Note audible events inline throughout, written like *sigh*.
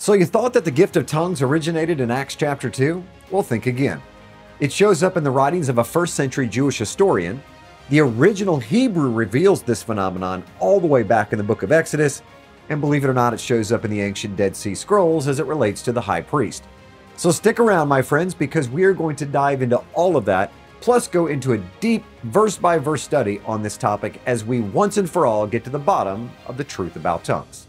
So you thought that the gift of tongues originated in Acts chapter 2? Well, think again. It shows up in the writings of a first century Jewish historian. The original Hebrew reveals this phenomenon all the way back in the book of Exodus, and believe it or not, it shows up in the ancient Dead Sea Scrolls as it relates to the high priest. So stick around, my friends, because we are going to dive into all of that, plus go into a deep verse by verse study on this topic as we once and for all get to the bottom of the truth about tongues.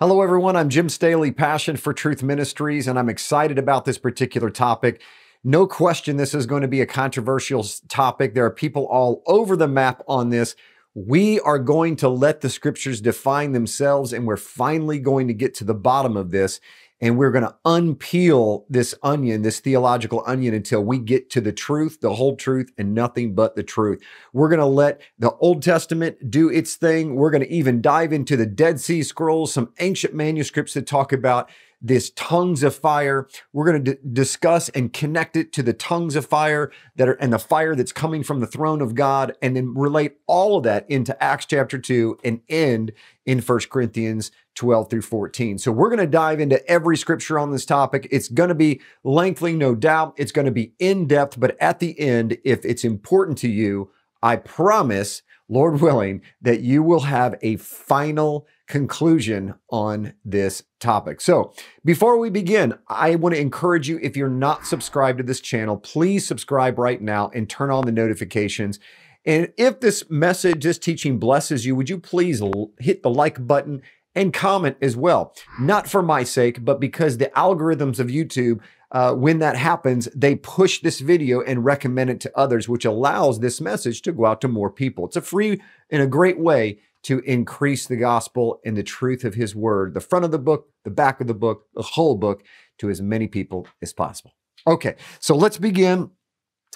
Hello, everyone. I'm Jim Staley, Passion for Truth Ministries, and I'm excited about this particular topic. No question, this is going to be a controversial topic. There are people all over the map on this. We are going to let the scriptures define themselves, and we're finally going to get to the bottom of this and we're going to unpeel this onion, this theological onion, until we get to the truth, the whole truth, and nothing but the truth. We're going to let the Old Testament do its thing. We're going to even dive into the Dead Sea Scrolls, some ancient manuscripts that talk about this tongues of fire. We're going to d- discuss and connect it to the tongues of fire that are and the fire that's coming from the throne of God, and then relate all of that into Acts chapter 2 and end in 1 Corinthians 12 through 14. So we're going to dive into every scripture on this topic. It's going to be lengthy, no doubt. It's going to be in depth, but at the end, if it's important to you, I promise, Lord willing, that you will have a final conclusion on this topic. So, before we begin, I want to encourage you if you're not subscribed to this channel, please subscribe right now and turn on the notifications. And if this message, this teaching blesses you, would you please hit the like button and comment as well? Not for my sake, but because the algorithms of YouTube uh, when that happens, they push this video and recommend it to others, which allows this message to go out to more people. It's a free and a great way to increase the gospel and the truth of his word, the front of the book, the back of the book, the whole book, to as many people as possible. Okay, so let's begin.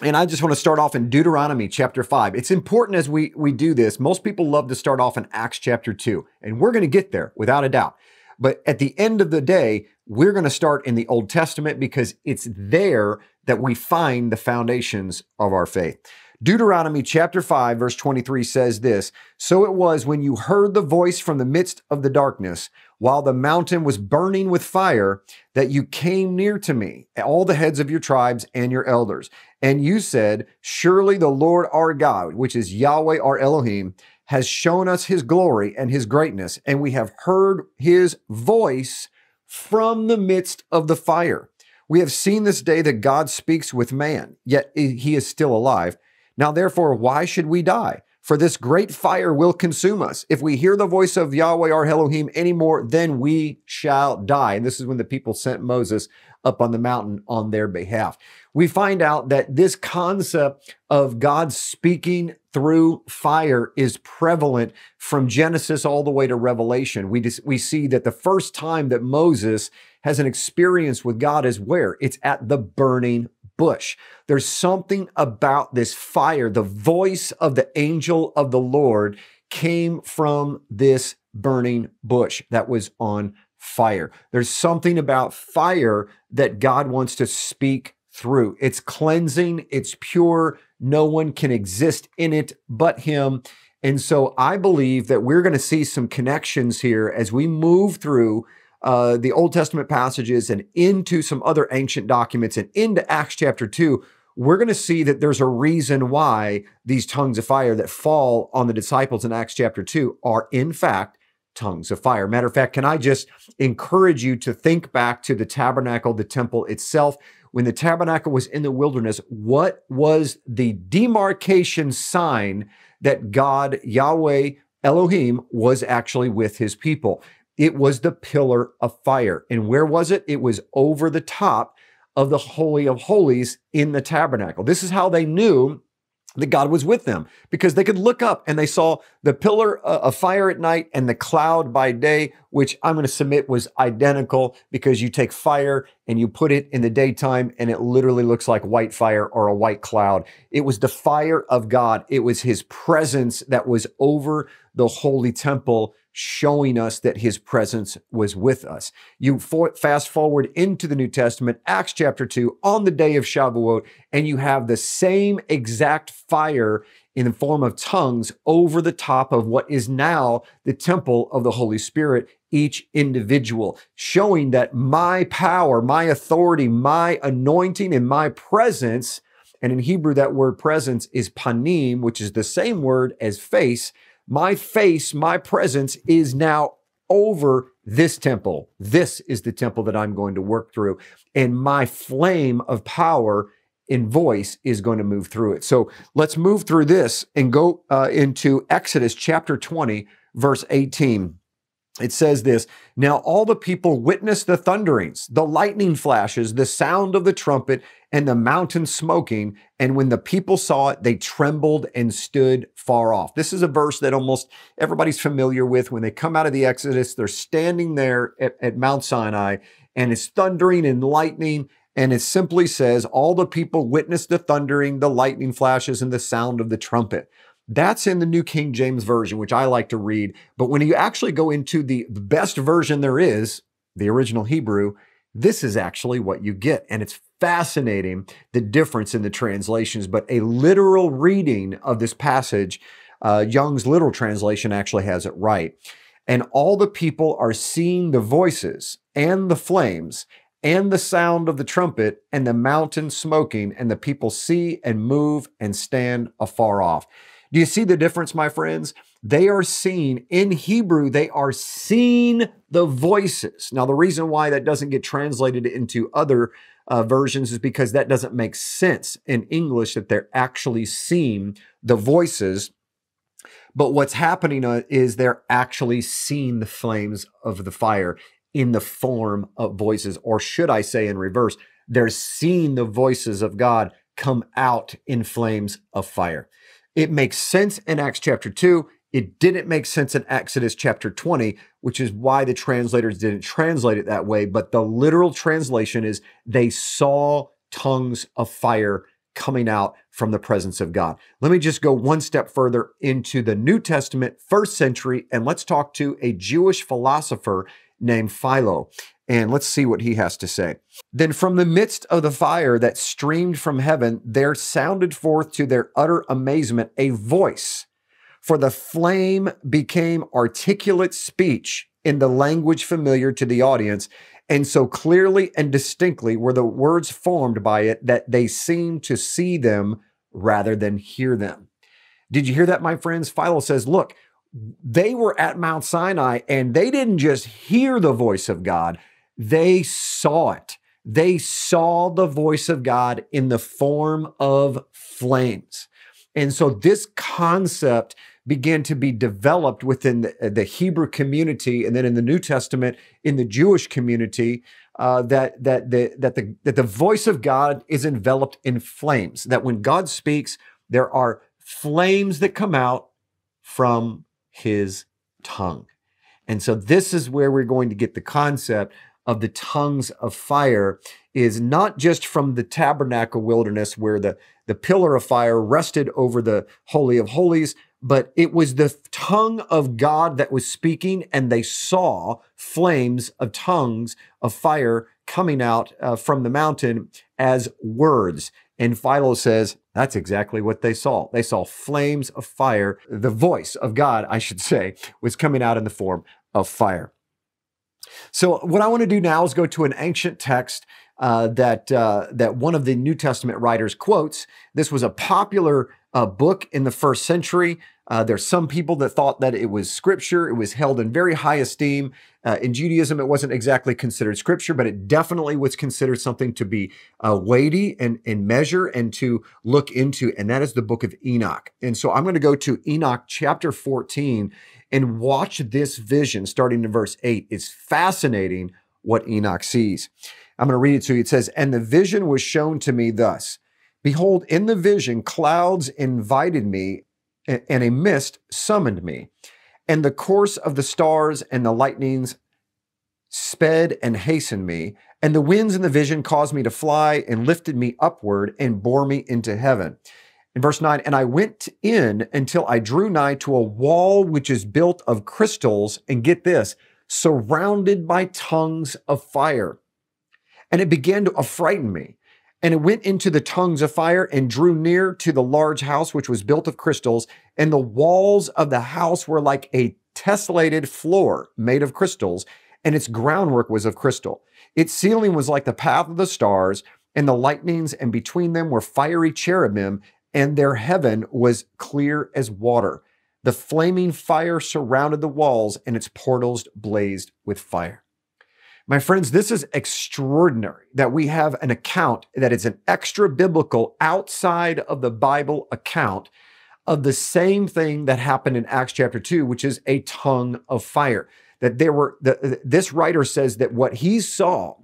And I just want to start off in Deuteronomy chapter 5. It's important as we, we do this. Most people love to start off in Acts chapter 2, and we're going to get there without a doubt. But at the end of the day, we're going to start in the Old Testament because it's there that we find the foundations of our faith. Deuteronomy chapter 5, verse 23 says this So it was when you heard the voice from the midst of the darkness, while the mountain was burning with fire, that you came near to me, all the heads of your tribes and your elders. And you said, Surely the Lord our God, which is Yahweh our Elohim, has shown us his glory and his greatness, and we have heard his voice from the midst of the fire. We have seen this day that God speaks with man, yet he is still alive. Now, therefore, why should we die? For this great fire will consume us. If we hear the voice of Yahweh our Elohim anymore, then we shall die. And this is when the people sent Moses up on the mountain on their behalf. We find out that this concept of God speaking through fire is prevalent from Genesis all the way to Revelation. We, just, we see that the first time that Moses has an experience with God is where? It's at the burning bush. There's something about this fire. The voice of the angel of the Lord came from this burning bush that was on fire. There's something about fire that God wants to speak through. It's cleansing, it's pure. No one can exist in it but Him. And so I believe that we're going to see some connections here as we move through uh, the Old Testament passages and into some other ancient documents and into Acts chapter 2, we're going to see that there's a reason why these tongues of fire that fall on the disciples in Acts chapter 2 are, in fact, tongues of fire. Matter of fact, can I just encourage you to think back to the tabernacle, the temple itself? When the tabernacle was in the wilderness, what was the demarcation sign that God, Yahweh, Elohim, was actually with his people? It was the pillar of fire. And where was it? It was over the top of the Holy of Holies in the tabernacle. This is how they knew that God was with them because they could look up and they saw the pillar uh, of fire at night and the cloud by day, which I'm going to submit was identical because you take fire and you put it in the daytime and it literally looks like white fire or a white cloud. It was the fire of God. It was his presence that was over the holy temple showing us that his presence was with us. You for, fast forward into the New Testament, Acts chapter 2, on the day of Shavuot, and you have the same exact fire in the form of tongues over the top of what is now the temple of the Holy Spirit, each individual, showing that my power, my authority, my anointing, and my presence, and in Hebrew, that word presence is panim, which is the same word as face. My face, my presence is now over this temple. This is the temple that I'm going to work through. And my flame of power in voice is going to move through it. So let's move through this and go uh, into Exodus chapter 20, verse 18. It says this Now all the people witnessed the thunderings, the lightning flashes, the sound of the trumpet, and the mountain smoking. And when the people saw it, they trembled and stood far off. This is a verse that almost everybody's familiar with. When they come out of the Exodus, they're standing there at, at Mount Sinai, and it's thundering and lightning and it simply says, All the people witnessed the thundering, the lightning flashes, and the sound of the trumpet. That's in the New King James Version, which I like to read. But when you actually go into the best version there is, the original Hebrew, this is actually what you get. And it's fascinating the difference in the translations. But a literal reading of this passage, uh, Young's literal translation actually has it right. And all the people are seeing the voices and the flames and the sound of the trumpet and the mountain smoking, and the people see and move and stand afar off. Do you see the difference, my friends? They are seen in Hebrew, they are seeing the voices. Now, the reason why that doesn't get translated into other uh, versions is because that doesn't make sense in English that they're actually seeing the voices. But what's happening uh, is they're actually seeing the flames of the fire in the form of voices, or should I say in reverse, they're seeing the voices of God come out in flames of fire. It makes sense in Acts chapter 2. It didn't make sense in Exodus chapter 20, which is why the translators didn't translate it that way. But the literal translation is they saw tongues of fire coming out from the presence of God. Let me just go one step further into the New Testament, first century, and let's talk to a Jewish philosopher named Philo. And let's see what he has to say. Then from the midst of the fire that streamed from heaven, there sounded forth to their utter amazement a voice. For the flame became articulate speech in the language familiar to the audience. And so clearly and distinctly were the words formed by it that they seemed to see them rather than hear them. Did you hear that, my friends? Philo says, Look, they were at Mount Sinai and they didn't just hear the voice of God, they saw it. They saw the voice of God in the form of flames. And so this concept began to be developed within the, the Hebrew community and then in the New Testament in the Jewish community uh, that that the that the that the voice of God is enveloped in flames. That when God speaks, there are flames that come out from his tongue. And so this is where we're going to get the concept of the tongues of fire is not just from the tabernacle wilderness where the, the pillar of fire rested over the Holy of Holies, but it was the tongue of God that was speaking, and they saw flames of tongues of fire coming out uh, from the mountain as words. And Philo says that's exactly what they saw. They saw flames of fire. The voice of God, I should say, was coming out in the form of fire. So, what I want to do now is go to an ancient text uh, that uh, that one of the New Testament writers quotes. This was a popular uh, book in the first century. Uh, there's some people that thought that it was scripture. It was held in very high esteem. Uh, in Judaism, it wasn't exactly considered scripture, but it definitely was considered something to be uh, weighty and, and measure and to look into. And that is the book of Enoch. And so I'm going to go to Enoch chapter 14 and watch this vision starting in verse 8. It's fascinating what Enoch sees. I'm going to read it to you. It says, And the vision was shown to me thus Behold, in the vision, clouds invited me and a mist summoned me. And the course of the stars and the lightnings sped and hastened me. And the winds and the vision caused me to fly and lifted me upward and bore me into heaven. In verse 9, and I went in until I drew nigh to a wall which is built of crystals, and get this, surrounded by tongues of fire. And it began to affrighten me. And it went into the tongues of fire and drew near to the large house which was built of crystals, and the walls of the house were like a tessellated floor made of crystals, and its groundwork was of crystal. Its ceiling was like the path of the stars, and the lightnings, and between them were fiery cherubim, and their heaven was clear as water. The flaming fire surrounded the walls, and its portals blazed with fire. My friends, this is extraordinary that we have an account that is an extra biblical outside of the Bible account of the same thing that happened in Acts chapter 2, which is a tongue of fire. That there were, the, this writer says that what he saw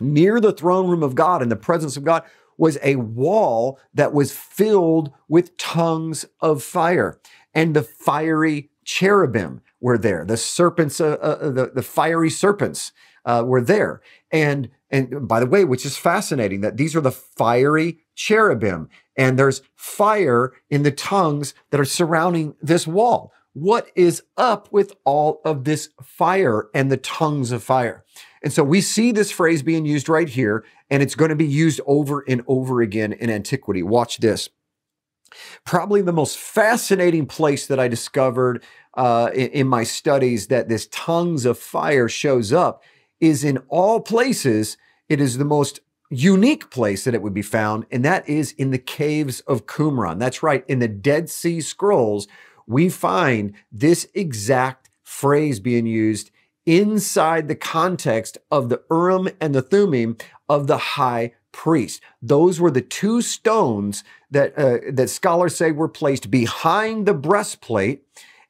near the throne room of God in the presence of God was a wall that was filled with tongues of fire. And the fiery cherubim were there. The serpents, uh, uh, the, the fiery serpents uh, were there. And, and by the way, which is fascinating that these are the fiery cherubim and there's fire in the tongues that are surrounding this wall. What is up with all of this fire and the tongues of fire? And so we see this phrase being used right here, and it's going to be used over and over again in antiquity. Watch this. Probably the most fascinating place that I discovered uh, in, in my studies that this tongues of fire shows up is in all places. It is the most unique place that it would be found, and that is in the caves of Qumran. That's right, in the Dead Sea Scrolls, we find this exact phrase being used inside the context of the Urim and the Thummim of the high priest. Those were the two stones that uh, that scholars say were placed behind the breastplate.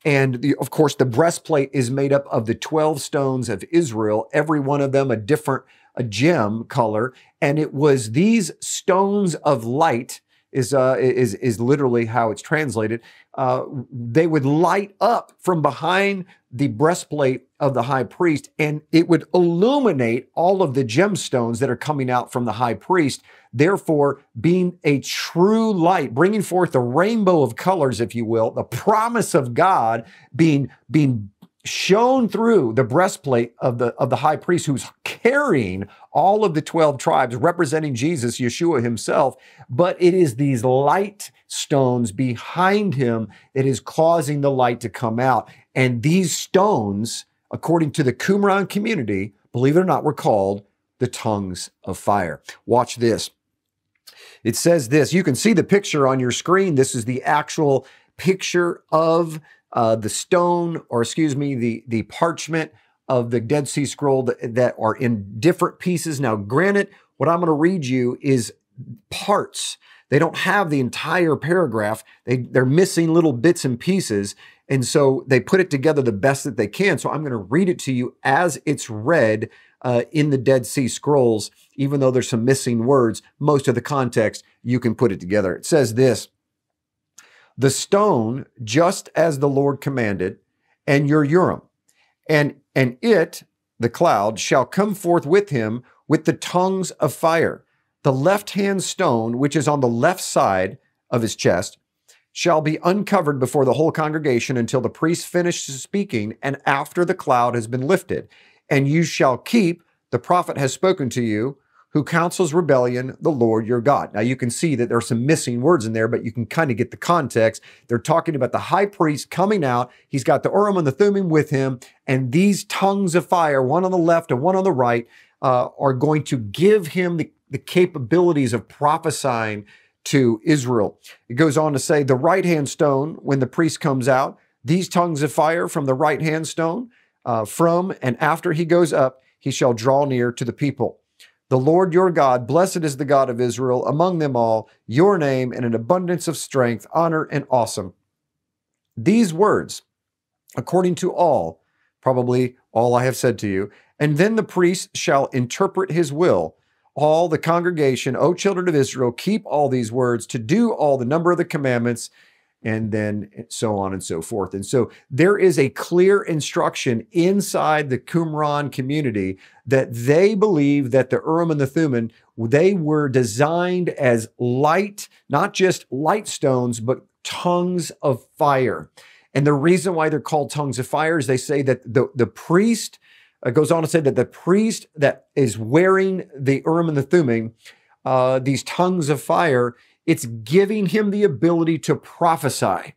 And the, of course, the breastplate is made up of the 12 stones of Israel, every one of them a different a gem color. And it was these stones of light is uh, is is literally how it's translated. Uh, they would light up from behind the breastplate of the high priest, and it would illuminate all of the gemstones that are coming out from the high priest. Therefore, being a true light, bringing forth the rainbow of colors, if you will, the promise of God being being shown through the breastplate of the of the high priest who's carrying all of the 12 tribes representing Jesus Yeshua himself but it is these light stones behind him that is causing the light to come out and these stones according to the Qumran community believe it or not were called the tongues of fire watch this it says this you can see the picture on your screen this is the actual picture of uh, the stone, or excuse me, the, the parchment of the Dead Sea Scroll that, that are in different pieces. Now, granted, what I'm going to read you is parts. They don't have the entire paragraph. They, they're missing little bits and pieces. And so they put it together the best that they can. So I'm going to read it to you as it's read uh, in the Dead Sea Scrolls. Even though there's some missing words, most of the context, you can put it together. It says this the stone just as the Lord commanded, and your Urim. And, and it, the cloud, shall come forth with him with the tongues of fire. The left hand stone, which is on the left side of his chest, shall be uncovered before the whole congregation until the priest finishes speaking and after the cloud has been lifted. And you shall keep, the prophet has spoken to you, who counsels rebellion, the Lord your God. Now you can see that there are some missing words in there, but you can kind of get the context. They're talking about the high priest coming out. He's got the Urim and the Thummim with him, and these tongues of fire, one on the left and one on the right, uh, are going to give him the, the capabilities of prophesying to Israel. It goes on to say, the right hand stone, when the priest comes out, these tongues of fire from the right hand stone, uh, from and after he goes up, he shall draw near to the people. The Lord your God, blessed is the God of Israel among them all, your name in an abundance of strength, honor, and awesome. These words, according to all, probably all I have said to you, and then the priest shall interpret his will. All the congregation, O children of Israel, keep all these words to do all the number of the commandments and then so on and so forth. And so there is a clear instruction inside the Qumran community that they believe that the Urim and the Thummim They were designed as light, not just light stones, but tongues of fire. And the reason why they're called tongues of fire is they say that the, the priest uh, goes on to say that the priest that is wearing the Urim and the Thummim, uh, these tongues of fire, it's giving him the ability to prophesy.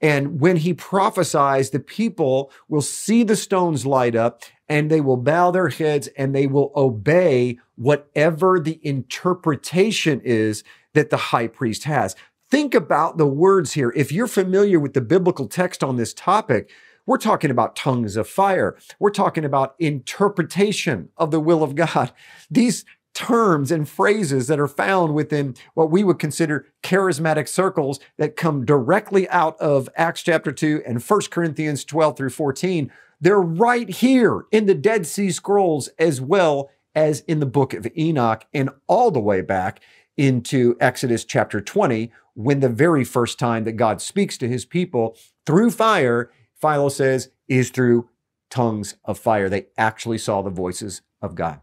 And when he prophesies, the people will see the stones light up and they will bow their heads and they will obey whatever the interpretation is that the high priest has. Think about the words here. If you're familiar with the biblical text on this topic, we're talking about tongues of fire. We're talking about interpretation of the will of God. These terms and phrases that are found within what we would consider charismatic circles that come directly out of Acts chapter 2 and 1 Corinthians 12 through 14. They're right here in the Dead Sea Scrolls as well as in the book of Enoch and all the way back into Exodus chapter 20 when the very first time that God speaks to his people through fire, Philo says, is through tongues of fire. They actually saw the voices of God.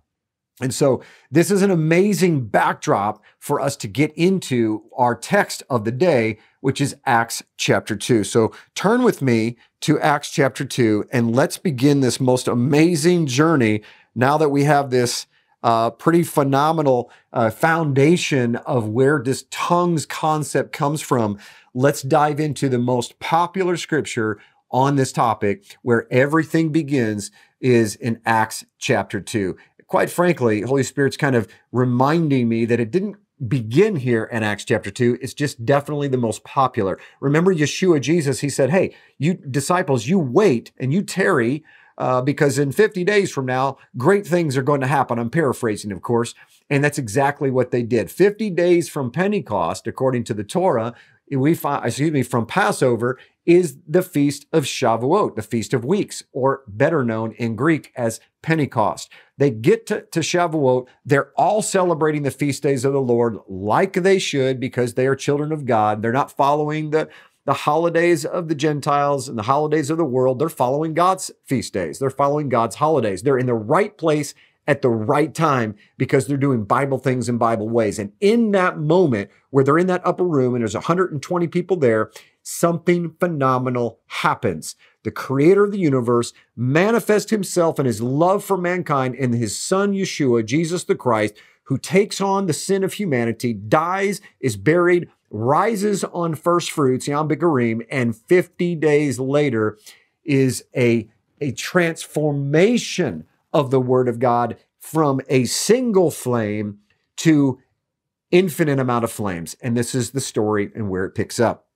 And so this is an amazing backdrop for us to get into our text of the day, which is Acts chapter 2. So turn with me to Acts chapter 2 and let's begin this most amazing journey now that we have this uh, pretty phenomenal uh, foundation of where this tongues concept comes from. Let's dive into the most popular scripture on this topic where everything begins is in Acts chapter 2 quite frankly, Holy Spirit's kind of reminding me that it didn't begin here in Acts chapter 2. It's just definitely the most popular. Remember Yeshua, Jesus, he said, Hey, you disciples, you wait and you tarry uh, because in 50 days from now, great things are going to happen. I'm paraphrasing, of course. And that's exactly what they did. 50 days from Pentecost, according to the Torah, we find, excuse me, from Passover is the feast of Shavuot, the feast of weeks, or better known in Greek as Pentecost. They get to, to Shavuot, they're all celebrating the feast days of the Lord like they should because they are children of God. They're not following the the holidays of the Gentiles and the holidays of the world. They're following God's feast days. They're following God's holidays. They're in the right place at the right time because they're doing Bible things in Bible ways. And in that moment where they're in that upper room and there's 120 people there, something phenomenal happens. The creator of the universe manifests himself and his love for mankind in his son Yeshua, Jesus the Christ, who takes on the sin of humanity, dies, is buried, rises on first fruits, Yom Bikurim, and 50 days later is a, a transformation of the word of God from a single flame to infinite amount of flames. And this is the story and where it picks up.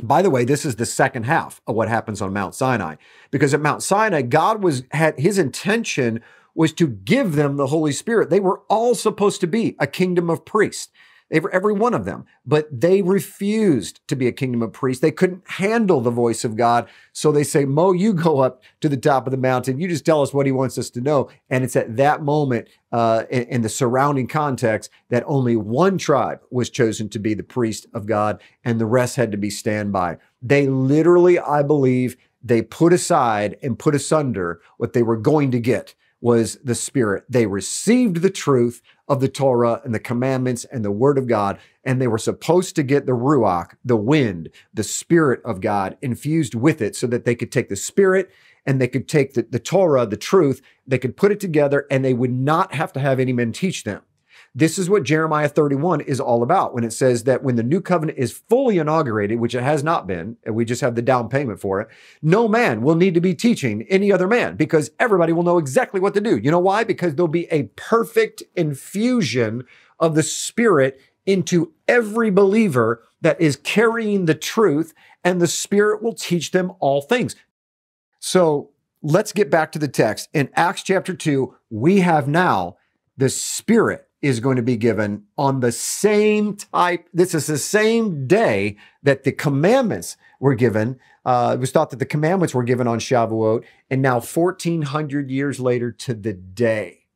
By the way, this is the second half of what happens on Mount Sinai. Because at Mount Sinai, God was had his intention was to give them the Holy Spirit. They were all supposed to be a kingdom of priests. Every one of them, but they refused to be a kingdom of priests. They couldn't handle the voice of God. So they say, Mo, you go up to the top of the mountain. You just tell us what he wants us to know. And it's at that moment, uh, in, in the surrounding context, that only one tribe was chosen to be the priest of God, and the rest had to be standby. They literally, I believe, they put aside and put asunder what they were going to get was the Spirit. They received the truth of the Torah and the commandments and the Word of God, and they were supposed to get the Ruach, the wind, the Spirit of God infused with it so that they could take the Spirit and they could take the, the Torah, the truth, they could put it together and they would not have to have any men teach them. This is what Jeremiah 31 is all about when it says that when the new covenant is fully inaugurated, which it has not been, and we just have the down payment for it, no man will need to be teaching any other man because everybody will know exactly what to do. You know why? Because there'll be a perfect infusion of the Spirit into every believer that is carrying the truth, and the Spirit will teach them all things. So let's get back to the text. In Acts chapter 2, we have now the Spirit is going to be given on the same type. This is the same day that the commandments were given. Uh, it was thought that the commandments were given on Shavuot, and now 1400 years later to the day,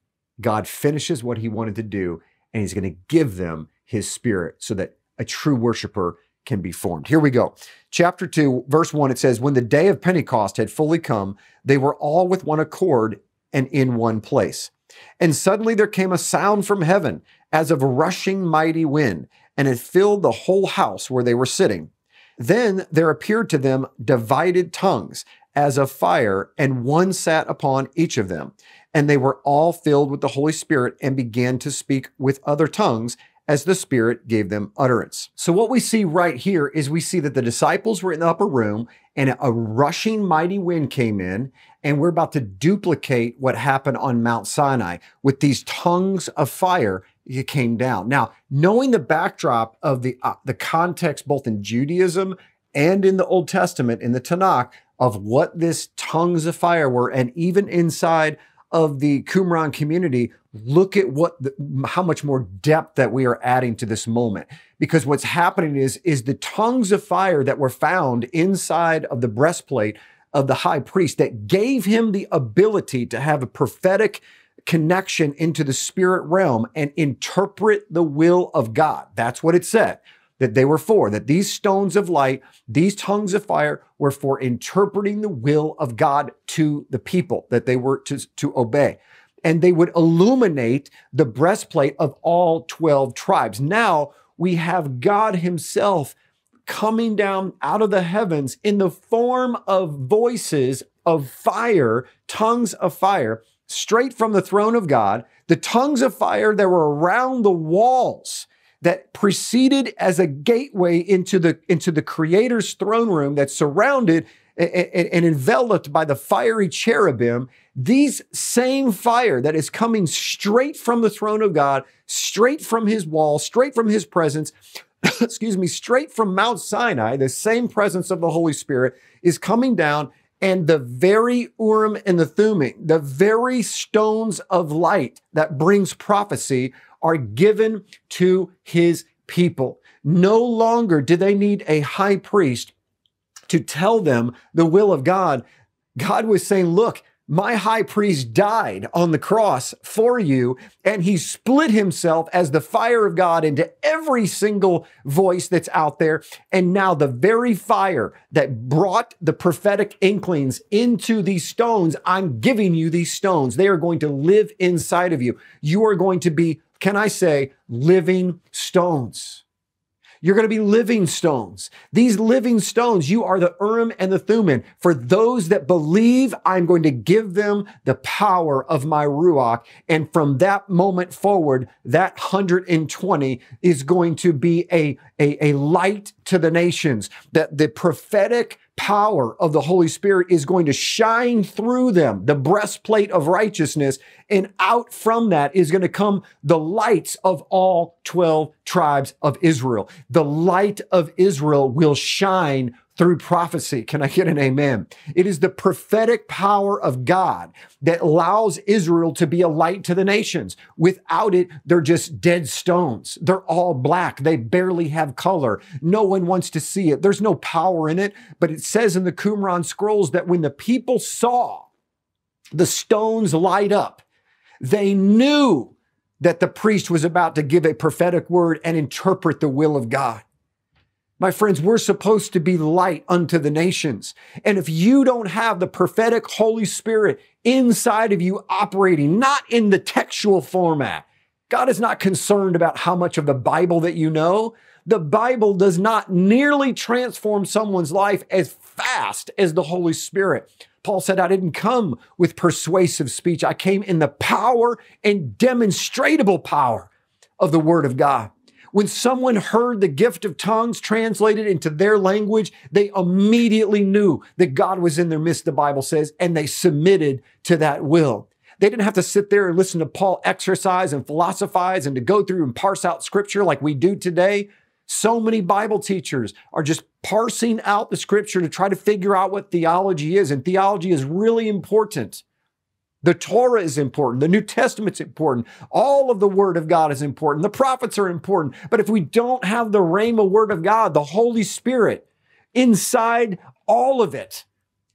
God finishes what he wanted to do, and he's going to give them his spirit so that a true worshiper can be formed. Here we go. Chapter 2, verse 1, it says, When the day of Pentecost had fully come, they were all with one accord and in one place. And suddenly there came a sound from heaven as of a rushing mighty wind, and it filled the whole house where they were sitting. Then there appeared to them divided tongues as of fire, and one sat upon each of them. And they were all filled with the Holy Spirit and began to speak with other tongues as the Spirit gave them utterance. So, what we see right here is we see that the disciples were in the upper room and a rushing mighty wind came in, and we're about to duplicate what happened on Mount Sinai with these tongues of fire. It came down. Now, knowing the backdrop of the uh, the context both in Judaism and in the Old Testament in the Tanakh of what this tongues of fire were, and even inside of the Qumran community, look at what the, how much more depth that we are adding to this moment. Because what's happening is, is the tongues of fire that were found inside of the breastplate of the high priest that gave him the ability to have a prophetic connection into the spirit realm and interpret the will of God. That's what it said that they were for, that these stones of light, these tongues of fire were for interpreting the will of God to the people that they were to, to obey. And they would illuminate the breastplate of all 12 tribes. Now we have God Himself coming down out of the heavens in the form of voices of fire, tongues of fire, straight from the throne of God. The tongues of fire that were around the walls that preceded as a gateway into the, into the creator's throne room that's surrounded and, and enveloped by the fiery cherubim, these same fire that is coming straight from the throne of God, straight from his wall, straight from his presence, *coughs* excuse me, straight from Mount Sinai, the same presence of the Holy Spirit is coming down and the very Urim and the Thummim, the very stones of light that brings prophecy are given to his people. No longer do they need a high priest to tell them the will of God. God was saying, look, my high priest died on the cross for you, and he split himself as the fire of God into every single voice that's out there. And now the very fire that brought the prophetic inklings into these stones, I'm giving you these stones. They are going to live inside of you. You are going to be can I say, living stones? You're going to be living stones. These living stones, you are the Urim and the Thummim. For those that believe, I'm going to give them the power of my Ruach. And from that moment forward, that 120 is going to be a, a, a light to the nations. That the prophetic power of the Holy Spirit is going to shine through them, the breastplate of righteousness. And out from that is going to come the lights of all 12 tribes of Israel. The light of Israel will shine through prophecy. Can I get an amen? It is the prophetic power of God that allows Israel to be a light to the nations. Without it, they're just dead stones. They're all black. They barely have color. No one wants to see it. There's no power in it. But it says in the Qumran scrolls that when the people saw the stones light up, they knew that the priest was about to give a prophetic word and interpret the will of God. My friends, we're supposed to be light unto the nations. And if you don't have the prophetic Holy Spirit inside of you operating, not in the textual format, God is not concerned about how much of the Bible that you know. The Bible does not nearly transform someone's life as fast as the Holy Spirit. Paul said, I didn't come with persuasive speech. I came in the power and demonstratable power of the Word of God. When someone heard the gift of tongues translated into their language, they immediately knew that God was in their midst, the Bible says, and they submitted to that will. They didn't have to sit there and listen to Paul exercise and philosophize and to go through and parse out scripture like we do today. So many Bible teachers are just parsing out the scripture to try to figure out what theology is. And theology is really important. The Torah is important. The New Testament's important. All of the Word of God is important. The prophets are important. But if we don't have the Rhema Word of God, the Holy Spirit, inside all of it,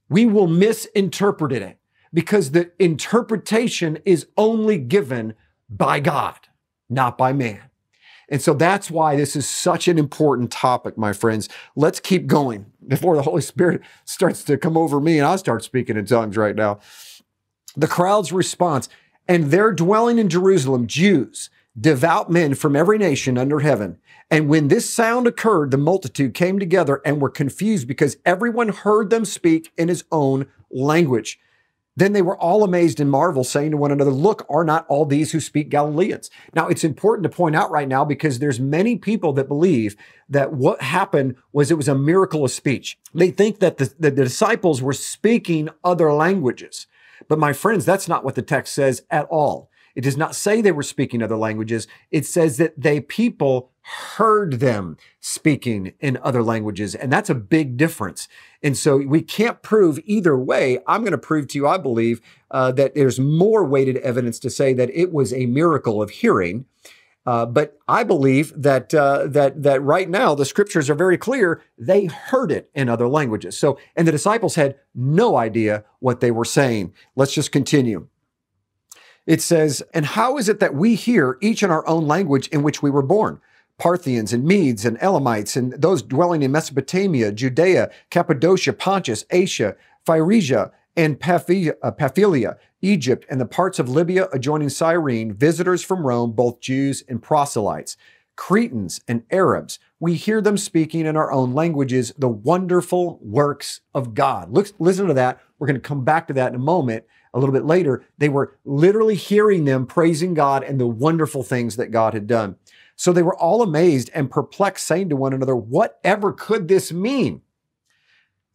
we will misinterpret it because the interpretation is only given by God, not by man. And so that's why this is such an important topic, my friends. Let's keep going before the Holy Spirit starts to come over me and I start speaking in tongues right now. The crowd's response And there dwelling in Jerusalem Jews, devout men from every nation under heaven. And when this sound occurred, the multitude came together and were confused because everyone heard them speak in his own language. Then they were all amazed and marvel, saying to one another, Look, are not all these who speak Galileans? Now, it's important to point out right now because there's many people that believe that what happened was it was a miracle of speech. They think that the, the disciples were speaking other languages. But my friends, that's not what the text says at all. It does not say they were speaking other languages. It says that they people heard them speaking in other languages. And that's a big difference. And so we can't prove either way. I'm going to prove to you, I believe, uh, that there's more weighted evidence to say that it was a miracle of hearing. Uh, but I believe that uh, that that right now the scriptures are very clear. They heard it in other languages. So, and the disciples had no idea what they were saying. Let's just continue. It says, "And how is it that we hear each in our own language in which we were born?" Parthians and Medes and Elamites and those dwelling in Mesopotamia, Judea, Cappadocia, Pontus, Asia, Phrygia, and uh, Pamphylia, Egypt, and the parts of Libya adjoining Cyrene, visitors from Rome, both Jews and proselytes, Cretans and Arabs. We hear them speaking in our own languages the wonderful works of God. Look, listen to that. We're going to come back to that in a moment. A little bit later, they were literally hearing them praising God and the wonderful things that God had done. So they were all amazed and perplexed, saying to one another, Whatever could this mean?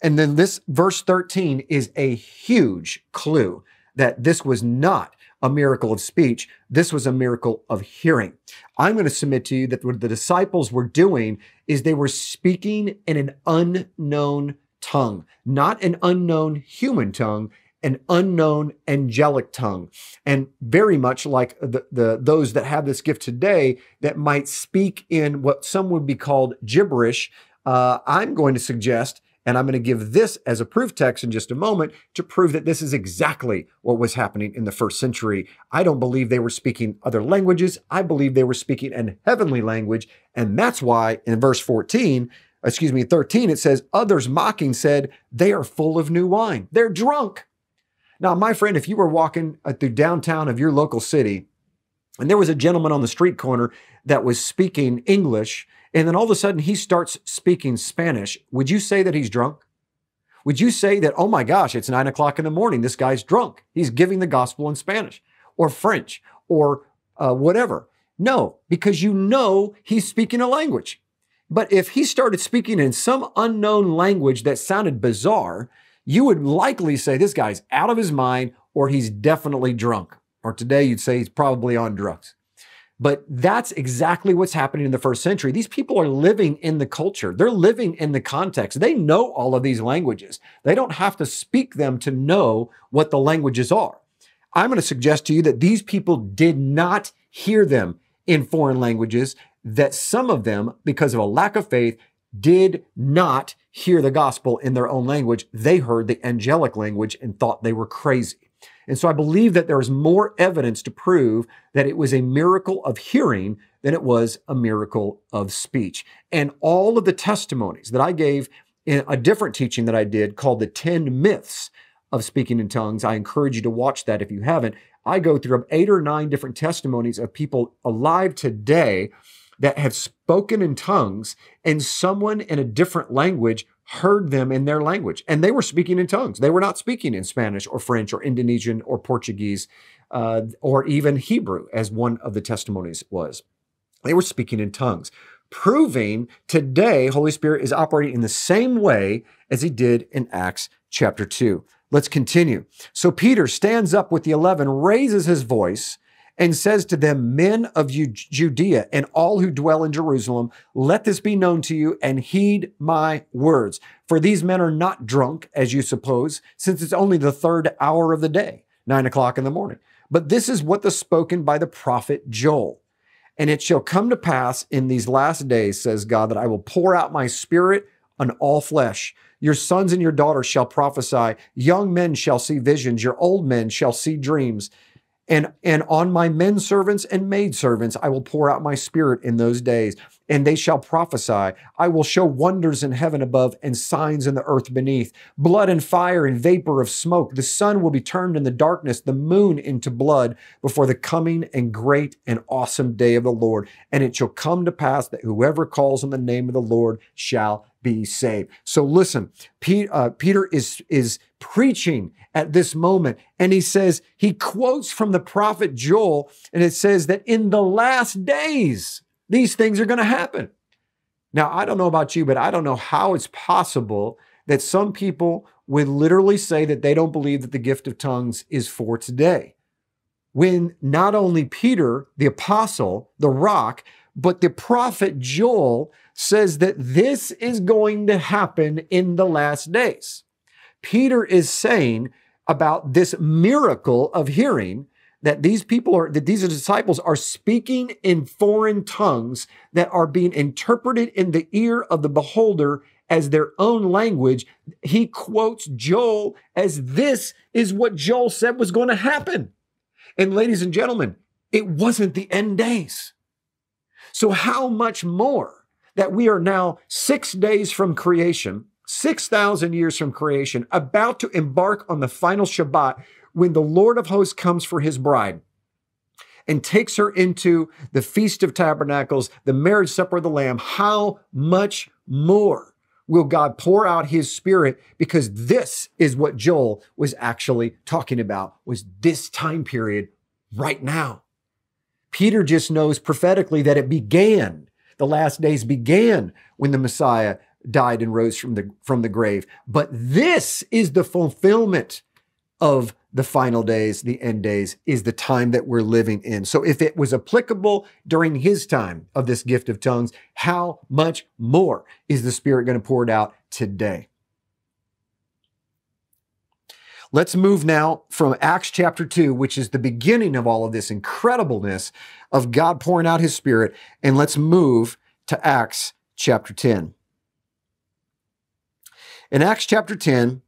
And then this verse 13 is a huge clue that this was not a miracle of speech. This was a miracle of hearing. I'm going to submit to you that what the disciples were doing is they were speaking in an unknown tongue, not an unknown human tongue an unknown angelic tongue. And very much like the, the, those that have this gift today that might speak in what some would be called gibberish, uh, I'm going to suggest, and I'm going to give this as a proof text in just a moment to prove that this is exactly what was happening in the first century. I don't believe they were speaking other languages. I believe they were speaking an heavenly language. And that's why in verse 14, excuse me, 13, it says, Others mocking said, They are full of new wine. They're drunk. Now, my friend, if you were walking uh, through downtown of your local city and there was a gentleman on the street corner that was speaking English, and then all of a sudden he starts speaking Spanish, would you say that he's drunk? Would you say that, oh my gosh, it's nine o'clock in the morning, this guy's drunk? He's giving the gospel in Spanish or French or uh, whatever. No, because you know he's speaking a language. But if he started speaking in some unknown language that sounded bizarre, you would likely say this guy's out of his mind or he's definitely drunk. Or today you'd say he's probably on drugs. But that's exactly what's happening in the first century. These people are living in the culture. They're living in the context. They know all of these languages. They don't have to speak them to know what the languages are. I'm going to suggest to you that these people did not hear them in foreign languages, that some of them, because of a lack of faith, did not hear the gospel in their own language. They heard the angelic language and thought they were crazy. And so I believe that there is more evidence to prove that it was a miracle of hearing than it was a miracle of speech. And all of the testimonies that I gave in a different teaching that I did called the 10 myths of speaking in tongues, I encourage you to watch that if you haven't. I go through eight or nine different testimonies of people alive today that have spoken in tongues and someone in a different language heard them in their language and they were speaking in tongues. They were not speaking in Spanish or French or Indonesian or Portuguese uh, or even Hebrew, as one of the testimonies was. They were speaking in tongues, proving today Holy Spirit is operating in the same way as he did in Acts chapter 2. Let's continue. So Peter stands up with the 11, raises his voice, and says to them, Men of Judea and all who dwell in Jerusalem, let this be known to you and heed my words. For these men are not drunk, as you suppose, since it's only the third hour of the day, nine o'clock in the morning. But this is what is spoken by the prophet Joel. And it shall come to pass in these last days, says God, that I will pour out my spirit on all flesh. Your sons and your daughters shall prophesy. Young men shall see visions. Your old men shall see dreams And, and on my men servants and maid servants, I will pour out my spirit in those days, and they shall prophesy. I will show wonders in heaven above and signs in the earth beneath blood and fire and vapor of smoke. The sun will be turned in the darkness, the moon into blood before the coming and great and awesome day of the Lord. And it shall come to pass that whoever calls on the name of the Lord shall be saved. So listen, uh, Peter is, is preaching at this moment. And he says, he quotes from the prophet Joel, and it says that in the last days, these things are going to happen. Now, I don't know about you, but I don't know how it's possible that some people would literally say that they don't believe that the gift of tongues is for today. When not only Peter, the apostle, the rock, but the prophet Joel says that this is going to happen in the last days. Peter is saying about this miracle of hearing that these people are, that these disciples are speaking in foreign tongues that are being interpreted in the ear of the beholder as their own language. He quotes Joel as this is what Joel said was going to happen. And ladies and gentlemen, it wasn't the end days. So how much more that we are now six days from creation 6,000 years from creation, about to embark on the final Shabbat when the Lord of hosts comes for his bride and takes her into the Feast of Tabernacles, the marriage supper of the Lamb, how much more will God pour out his spirit? Because this is what Joel was actually talking about, was this time period right now. Peter just knows prophetically that it began. The last days began when the Messiah died and rose from the, from the grave. But this is the fulfillment of the final days, the end days, is the time that we're living in. So if it was applicable during his time of this gift of tongues, how much more is the Spirit going to pour it out today? Let's move now from Acts chapter 2, which is the beginning of all of this incredibleness of God pouring out his Spirit, and let's move to Acts chapter 10. In Acts chapter 10,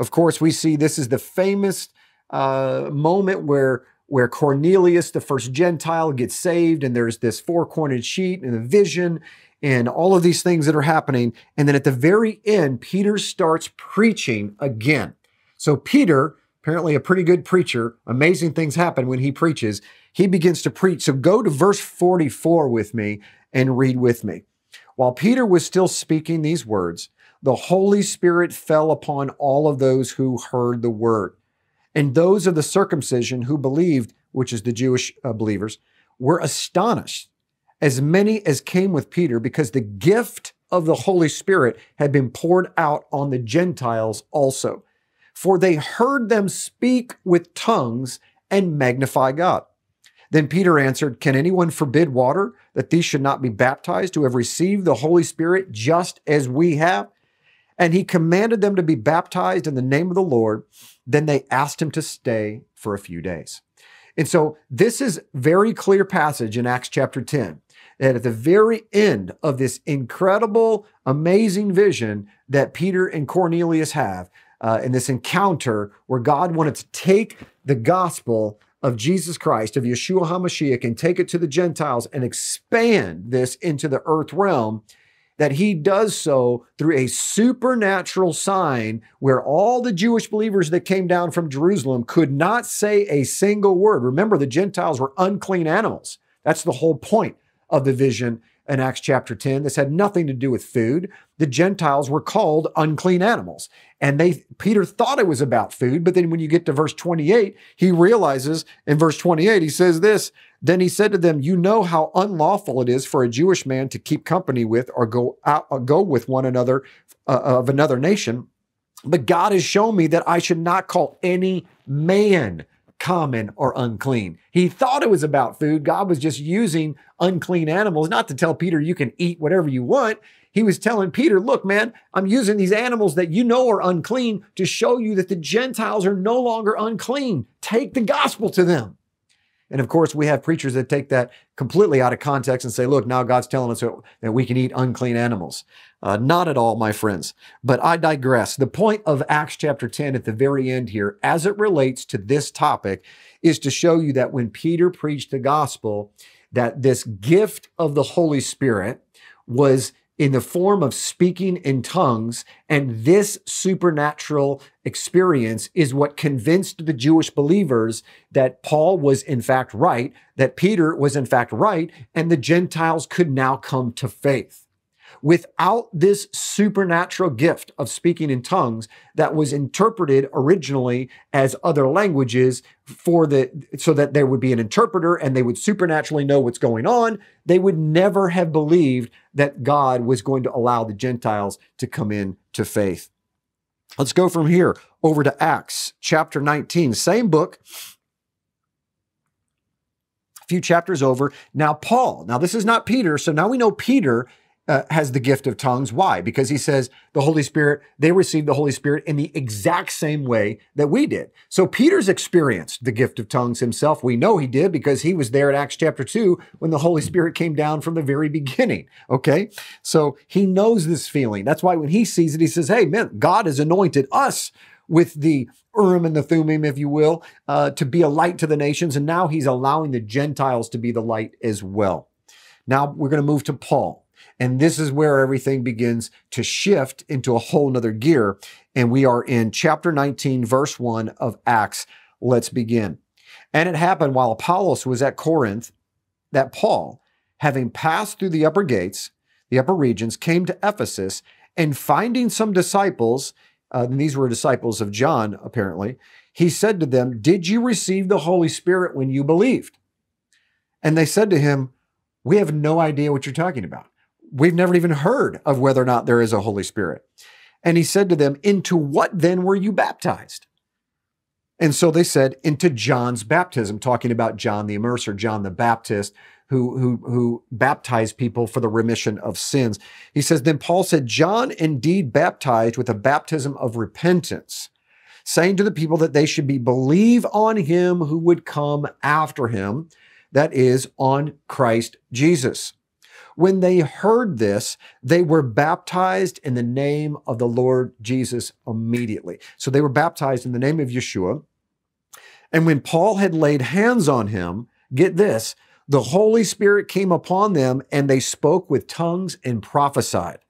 of course, we see this is the famous uh, moment where, where Cornelius, the first Gentile, gets saved, and there's this four cornered sheet and a vision and all of these things that are happening. And then at the very end, Peter starts preaching again. So, Peter, apparently a pretty good preacher, amazing things happen when he preaches. He begins to preach. So, go to verse 44 with me and read with me. While Peter was still speaking these words, the Holy Spirit fell upon all of those who heard the word. And those of the circumcision who believed, which is the Jewish uh, believers, were astonished, as many as came with Peter, because the gift of the Holy Spirit had been poured out on the Gentiles also. For they heard them speak with tongues and magnify God. Then Peter answered, Can anyone forbid water that these should not be baptized who have received the Holy Spirit just as we have? And he commanded them to be baptized in the name of the Lord. Then they asked him to stay for a few days. And so this is very clear passage in Acts chapter 10 that at the very end of this incredible, amazing vision that Peter and Cornelius have, uh, in this encounter where God wanted to take the gospel of Jesus Christ, of Yeshua HaMashiach, and take it to the Gentiles and expand this into the earth realm, that he does so through a supernatural sign where all the Jewish believers that came down from Jerusalem could not say a single word. Remember, the Gentiles were unclean animals. That's the whole point of the vision in Acts chapter 10. This had nothing to do with food. The Gentiles were called unclean animals. And they Peter thought it was about food, but then when you get to verse 28, he realizes in verse 28, he says this, then he said to them, You know how unlawful it is for a Jewish man to keep company with or go out or go with one another uh, of another nation. But God has shown me that I should not call any man common or unclean. He thought it was about food. God was just using unclean animals, not to tell Peter you can eat whatever you want. He was telling Peter, look, man, I'm using these animals that you know are unclean to show you that the Gentiles are no longer unclean. Take the gospel to them. And of course, we have preachers that take that completely out of context and say, look, now God's telling us that we can eat unclean animals. Uh, not at all, my friends. But I digress. The point of Acts chapter 10 at the very end here, as it relates to this topic, is to show you that when Peter preached the gospel, that this gift of the Holy Spirit was in the form of speaking in tongues. And this supernatural experience is what convinced the Jewish believers that Paul was in fact right, that Peter was in fact right, and the Gentiles could now come to faith without this supernatural gift of speaking in tongues that was interpreted originally as other languages for the so that there would be an interpreter and they would supernaturally know what's going on they would never have believed that God was going to allow the Gentiles to come in to faith. Let's go from here over to Acts chapter 19 same book. A few chapters over. Now Paul now this is not Peter so now we know Peter uh, has the gift of tongues. Why? Because he says the Holy Spirit, they received the Holy Spirit in the exact same way that we did. So Peter's experienced the gift of tongues himself. We know he did because he was there at Acts chapter 2 when the Holy Spirit came down from the very beginning. Okay. So he knows this feeling. That's why when he sees it, he says, Hey, man, God has anointed us with the Urim and the Thummim, if you will, uh, to be a light to the nations. And now he's allowing the Gentiles to be the light as well. Now we're going to move to Paul. And this is where everything begins to shift into a whole nother gear. And we are in chapter 19, verse 1 of Acts. Let's begin. And it happened while Apollos was at Corinth that Paul, having passed through the upper gates, the upper regions, came to Ephesus and finding some disciples, uh, and these were disciples of John, apparently, he said to them, Did you receive the Holy Spirit when you believed? And they said to him, We have no idea what you're talking about we've never even heard of whether or not there is a Holy Spirit. And he said to them, Into what then were you baptized? And so they said, Into John's baptism, talking about John the Immerser, John the Baptist, who, who, who baptized people for the remission of sins. He says, Then Paul said, John indeed baptized with a baptism of repentance, saying to the people that they should be believe on him who would come after him, that is, on Christ Jesus. When they heard this, they were baptized in the name of the Lord Jesus immediately. So they were baptized in the name of Yeshua. And when Paul had laid hands on him, get this, the Holy Spirit came upon them and they spoke with tongues and prophesied.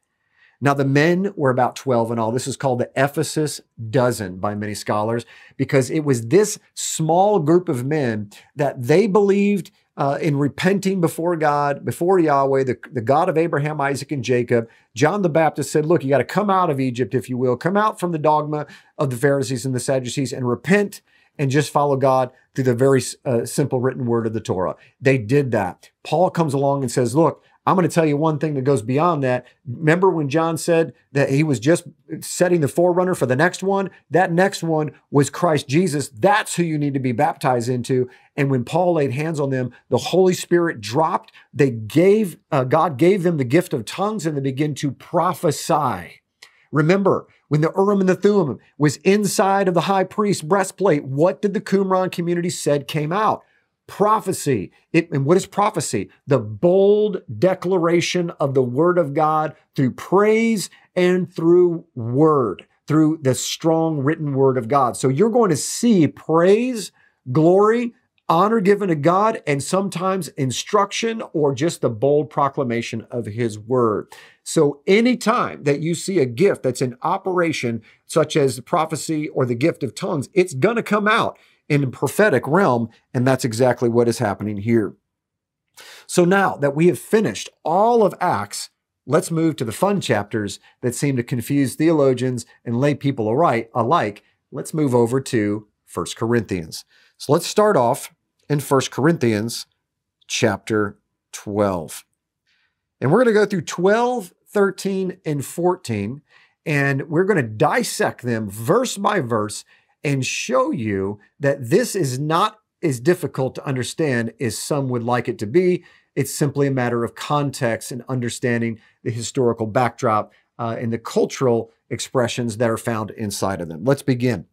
Now, the men were about 12 in all. This is called the Ephesus Dozen by many scholars because it was this small group of men that they believed uh, in repenting before God, before Yahweh, the, the God of Abraham, Isaac, and Jacob, John the Baptist said, Look, you got to come out of Egypt, if you will, come out from the dogma of the Pharisees and the Sadducees and repent and just follow God through the very uh, simple written word of the Torah. They did that. Paul comes along and says, Look, I'm going to tell you one thing that goes beyond that. Remember when John said that he was just setting the forerunner for the next one? That next one was Christ Jesus. That's who you need to be baptized into. And when Paul laid hands on them, the Holy Spirit dropped. They gave, uh, God gave them the gift of tongues and they began to prophesy. Remember, when the Urim and the Thummim was inside of the high priest's breastplate, what did the Qumran community said came out? Prophecy. It, and what is prophecy? The bold declaration of the word of God through praise and through word, through the strong written word of God. So you're going to see praise, glory, honor given to God, and sometimes instruction or just the bold proclamation of his word. So anytime that you see a gift that's in operation, such as prophecy or the gift of tongues, it's going to come out in the prophetic realm. And that's exactly what is happening here. So now that we have finished all of Acts, let's move to the fun chapters that seem to confuse theologians and lay people alike. Let's move over to 1 Corinthians. So let's start off in 1 Corinthians chapter 12. And we're going to go through 12, 13, and 14, and we're going to dissect them verse by verse and show you that this is not as difficult to understand as some would like it to be. It's simply a matter of context and understanding the historical backdrop uh, and the cultural expressions that are found inside of them. Let's begin.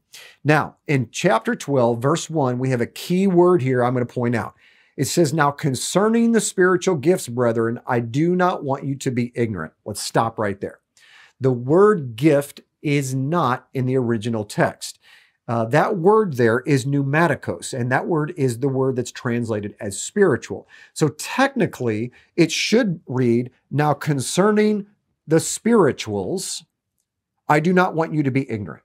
Now, in chapter 12, verse 1, we have a key word here I'm going to point out. It says, Now concerning the spiritual gifts, brethren, I do not want you to be ignorant. Let's stop right there. The word gift is not in the original text. Uh, that word there is pneumaticos, and that word is the word that's translated as spiritual. So technically, it should read, Now concerning the spirituals, I do not want you to be ignorant.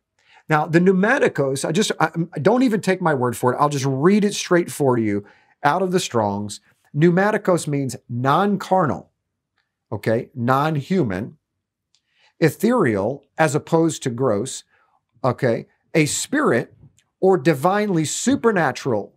Now, the pneumaticos, I just I, I don't even take my word for it. I'll just read it straight for you out of the Strongs. Pneumaticos means non carnal, okay, non human, ethereal as opposed to gross, okay, a spirit or divinely supernatural,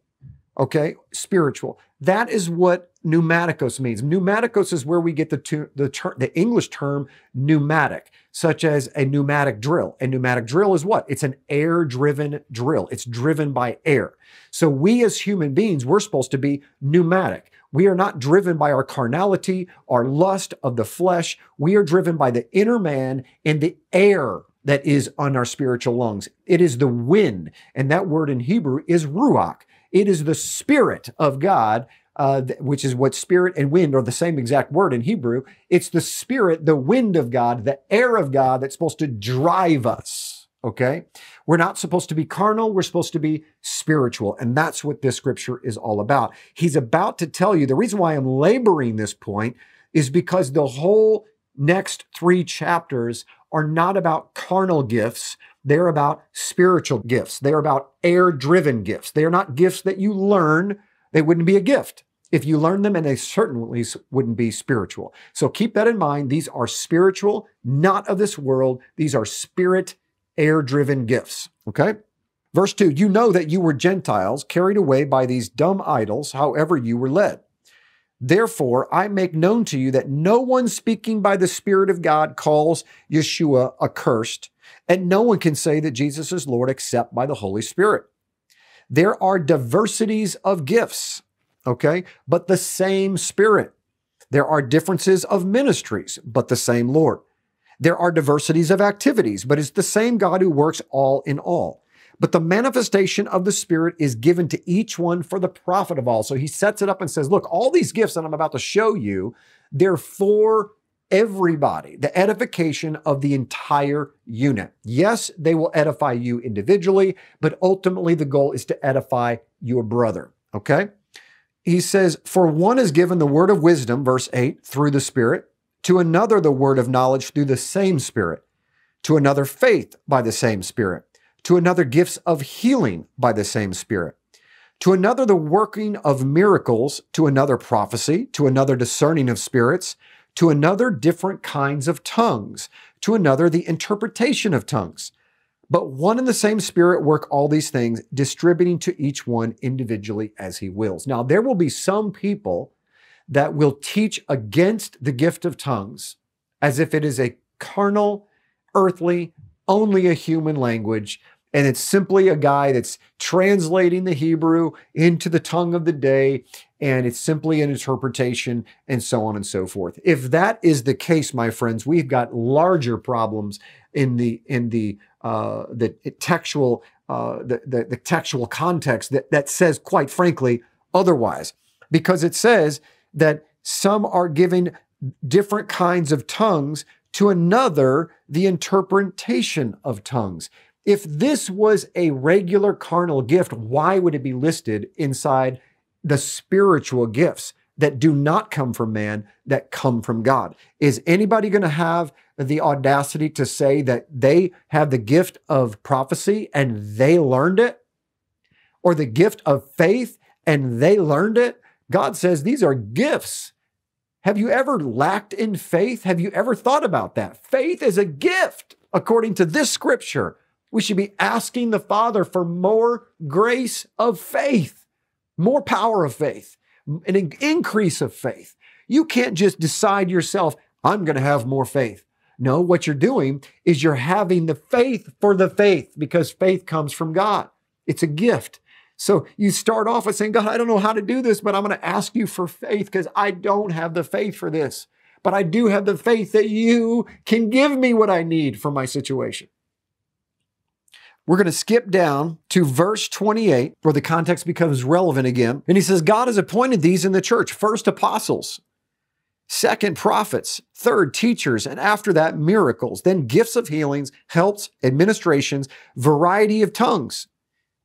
okay, spiritual. That is what pneumaticos means. Pneumaticos is where we get the, ter- the, ter- the English term pneumatic, such as a pneumatic drill. A pneumatic drill is what? It's an air driven drill. It's driven by air. So we as human beings, we're supposed to be pneumatic. We are not driven by our carnality, our lust of the flesh. We are driven by the inner man and the air that is on our spiritual lungs. It is the wind, and that word in Hebrew is ruach. It is the spirit of God, uh, which is what spirit and wind are the same exact word in Hebrew. It's the spirit, the wind of God, the air of God that's supposed to drive us. Okay. We're not supposed to be carnal. We're supposed to be spiritual. And that's what this scripture is all about. He's about to tell you the reason why I'm laboring this point is because the whole next three chapters are not about carnal gifts. They're about spiritual gifts. They're about air driven gifts. They are not gifts that you learn. They wouldn't be a gift if you learn them, and they certainly wouldn't be spiritual. So keep that in mind. These are spiritual, not of this world. These are spirit air driven gifts. Okay? Verse 2 You know that you were Gentiles carried away by these dumb idols, however you were led. Therefore, I make known to you that no one speaking by the Spirit of God calls Yeshua accursed, and no one can say that Jesus is Lord except by the Holy Spirit. There are diversities of gifts, okay, but the same Spirit. There are differences of ministries, but the same Lord. There are diversities of activities, but it's the same God who works all in all. But the manifestation of the Spirit is given to each one for the profit of all. So he sets it up and says, Look, all these gifts that I'm about to show you, they're for everybody, the edification of the entire unit. Yes, they will edify you individually, but ultimately the goal is to edify your brother. Okay? He says, For one is given the word of wisdom, verse 8, through the Spirit, to another the word of knowledge through the same Spirit, to another faith by the same Spirit to another gifts of healing by the same Spirit, to another the working of miracles, to another prophecy, to another discerning of spirits, to another different kinds of tongues, to another the interpretation of tongues. But one and the same Spirit work all these things, distributing to each one individually as he wills. Now, there will be some people that will teach against the gift of tongues as if it is a carnal, earthly, only a human language and it's simply a guy that's translating the Hebrew into the tongue of the day, and it's simply an interpretation, and so on and so forth. If that is the case, my friends, we've got larger problems in the in the uh, the textual uh, the, the the textual context that that says, quite frankly, otherwise, because it says that some are given different kinds of tongues to another the interpretation of tongues. If this was a regular carnal gift, why would it be listed inside the spiritual gifts that do not come from man, that come from God? Is anybody going to have the audacity to say that they have the gift of prophecy and they learned it? Or the gift of faith and they learned it? God says these are gifts. Have you ever lacked in faith? Have you ever thought about that? Faith is a gift, according to this scripture. We should be asking the Father for more grace of faith, more power of faith, an increase of faith. You can't just decide yourself, I'm going to have more faith. No, what you're doing is you're having the faith for the faith because faith comes from God. It's a gift. So you start off with saying, God, I don't know how to do this, but I'm going to ask you for faith because I don't have the faith for this. But I do have the faith that you can give me what I need for my situation. We're going to skip down to verse 28, where the context becomes relevant again. And he says, God has appointed these in the church first apostles, second prophets, third teachers, and after that miracles, then gifts of healings, helps, administrations, variety of tongues.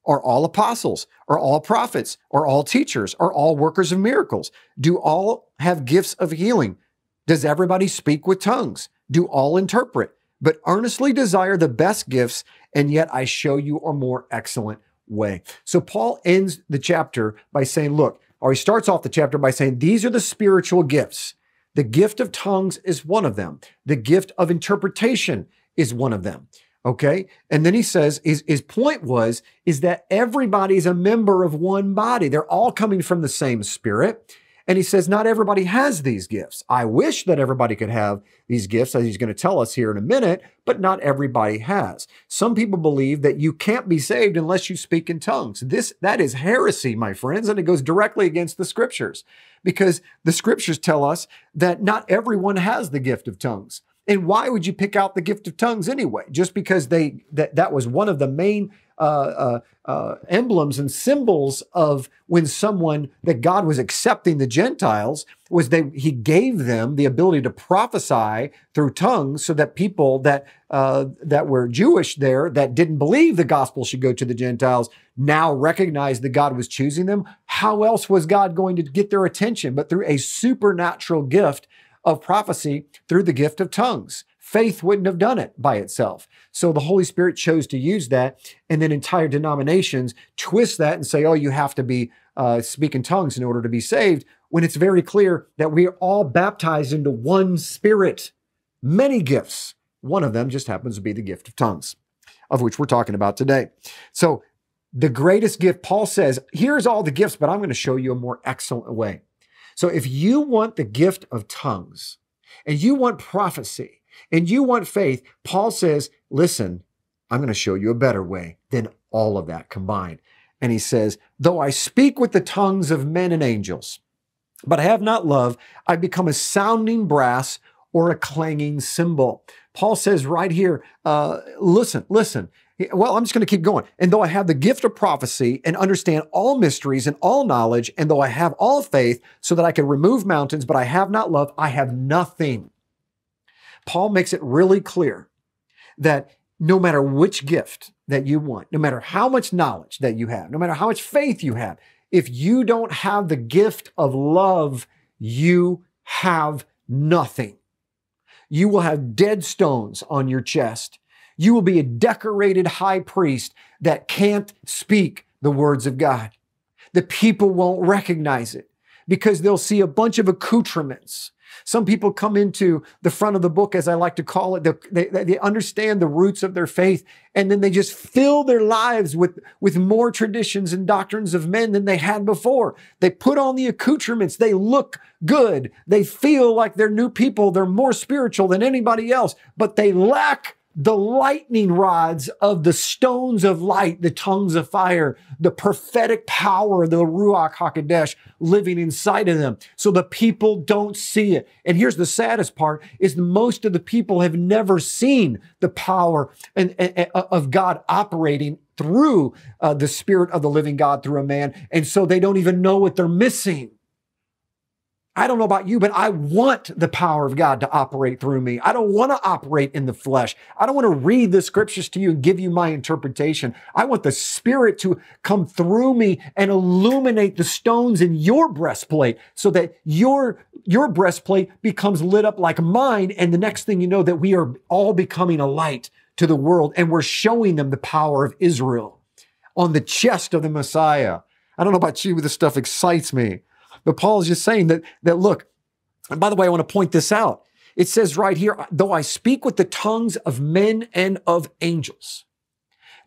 Are all apostles? Are all prophets? Are all teachers? Are all workers of miracles? Do all have gifts of healing? Does everybody speak with tongues? Do all interpret? But earnestly desire the best gifts, and yet I show you a more excellent way. So Paul ends the chapter by saying, look, or he starts off the chapter by saying, these are the spiritual gifts. The gift of tongues is one of them. The gift of interpretation is one of them. Okay. And then he says his, his point was, is that everybody's a member of one body. They're all coming from the same spirit. And he says, not everybody has these gifts. I wish that everybody could have these gifts, as he's going to tell us here in a minute, but not everybody has. Some people believe that you can't be saved unless you speak in tongues. This, that is heresy, my friends, and it goes directly against the scriptures because the scriptures tell us that not everyone has the gift of tongues. And why would you pick out the gift of tongues anyway? Just because they that that was one of the main uh, uh, uh, emblems and symbols of when someone that God was accepting the Gentiles was they He gave them the ability to prophesy through tongues, so that people that uh, that were Jewish there that didn't believe the gospel should go to the Gentiles now recognized that God was choosing them. How else was God going to get their attention but through a supernatural gift of prophecy through the gift of tongues. Faith wouldn't have done it by itself. So the Holy Spirit chose to use that, and then entire denominations twist that and say, oh, you have to be uh, speaking tongues in order to be saved, when it's very clear that we are all baptized into one spirit, many gifts. One of them just happens to be the gift of tongues, of which we're talking about today. So the greatest gift, Paul says, here's all the gifts, but I'm going to show you a more excellent way. So if you want the gift of tongues and you want prophecy and you want faith, Paul says, listen, I'm going to show you a better way than all of that combined. And he says, though I speak with the tongues of men and angels, but I have not love, I become a sounding brass or a clanging cymbal. Paul says right here, uh, listen, listen, well, I'm just going to keep going. And though I have the gift of prophecy and understand all mysteries and all knowledge, and though I have all faith so that I can remove mountains, but I have not love, I have nothing. Paul makes it really clear that no matter which gift that you want, no matter how much knowledge that you have, no matter how much faith you have, if you don't have the gift of love, you have nothing. You will have dead stones on your chest you will be a decorated high priest that can't speak the words of God. The people won't recognize it because they'll see a bunch of accoutrements. Some people come into the front of the book, as I like to call it, they, they, they, understand the roots of their faith, and then they just fill their lives with, with more traditions and doctrines of men than they had before. They put on the accoutrements, they look good, they feel like they're new people, they're more spiritual than anybody else, but they lack the lightning rods of the stones of light, the tongues of fire, the prophetic power of the Ruach HaKodesh living inside of them. So the people don't see it. And here's the saddest part is most of the people have never seen the power and, and, of God operating through uh, the spirit of the living God through a man. And so they don't even know what they're missing. I don't know about you, but I want the power of God to operate through me. I don't want to operate in the flesh. I don't want to read the scriptures to you and give you my interpretation. I want the Spirit to come through me and illuminate the stones in your breastplate so that your, your breastplate becomes lit up like mine. And the next thing you know, that we are all becoming a light to the world and we're showing them the power of Israel on the chest of the Messiah. I don't know about you, but this stuff excites me. But Paul is just saying that, that look, and by the way, I want to point this out. It says right here, though I speak with the tongues of men and of angels.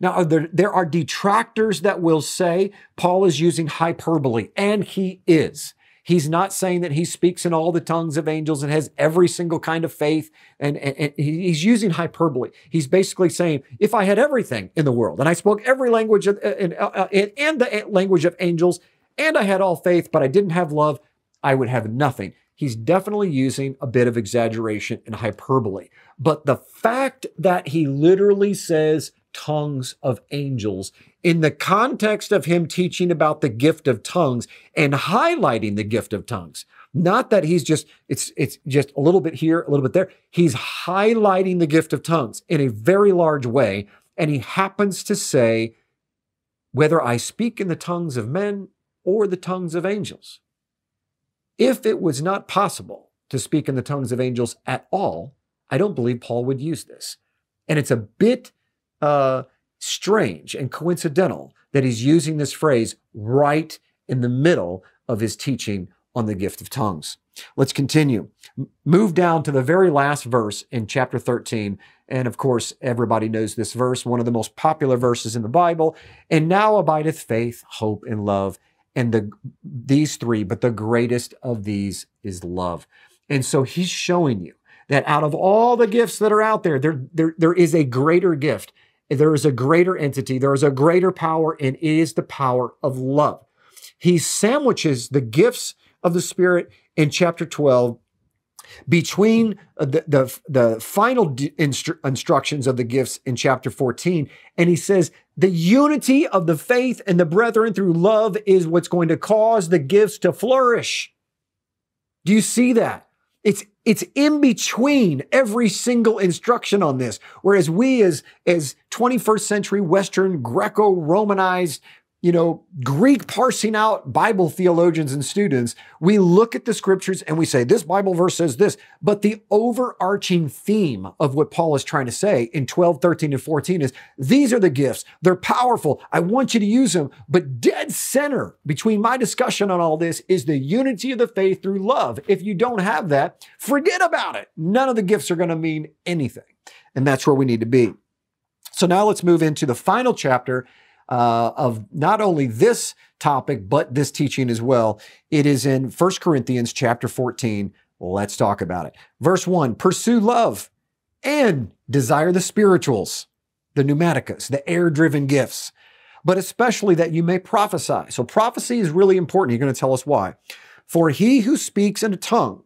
Now, there, there are detractors that will say Paul is using hyperbole, and he is. He's not saying that he speaks in all the tongues of angels and has every single kind of faith. And, and, and, he's using hyperbole. He's basically saying, if I had everything in the world and I spoke every language of, and, uh, uh, uh and the uh, language of angels and I had all faith, but I didn't have love, I would have nothing. He's definitely using a bit of exaggeration and hyperbole. But the fact that he literally says tongues of angels in the context of him teaching about the gift of tongues and highlighting the gift of tongues. Not that he's just, it's, it's just a little bit here, a little bit there. He's highlighting the gift of tongues in a very large way. And he happens to say, whether I speak in the tongues of men or the tongues of angels. If it was not possible to speak in the tongues of angels at all, I don't believe Paul would use this. And it's a bit uh, strange and coincidental that he's using this phrase right in the middle of his teaching on the gift of tongues. Let's continue. Move down to the very last verse in chapter 13. And of course, everybody knows this verse, one of the most popular verses in the Bible. And now abideth faith, hope, and love. And the, these three, but the greatest of these is love. And so he's showing you that out of all the gifts that are out there, there, there, there is a greater gift. There is a greater entity. There is a greater power, and it is the power of love. He sandwiches the gifts of the Spirit in chapter 12 between the, the, the final instru- instructions of the gifts in chapter 14. And he says, the unity of the faith and the brethren through love is what's going to cause the gifts to flourish. Do you see that? It's it's in between every single instruction on this. Whereas we as, as 21st century Western Greco-Romanized you know, Greek parsing out Bible theologians and students, we look at the scriptures and we say, this Bible verse says this. But the overarching theme of what Paul is trying to say in 12, 13, and 14 is these are the gifts. They're powerful. I want you to use them. But dead center between my discussion on all this is the unity of the faith through love. If you don't have that, forget about it. None of the gifts are going to mean anything. And that's where we need to be. So now let's move into the final chapter uh, of not only this topic, but this teaching as well. It is in 1 Corinthians chapter 14. Let's talk about it. Verse 1 Pursue love and desire the spirituals, the pneumaticas, the air driven gifts, but especially that you may prophesy. So, prophecy is really important. You're going to tell us why. For he who speaks in a tongue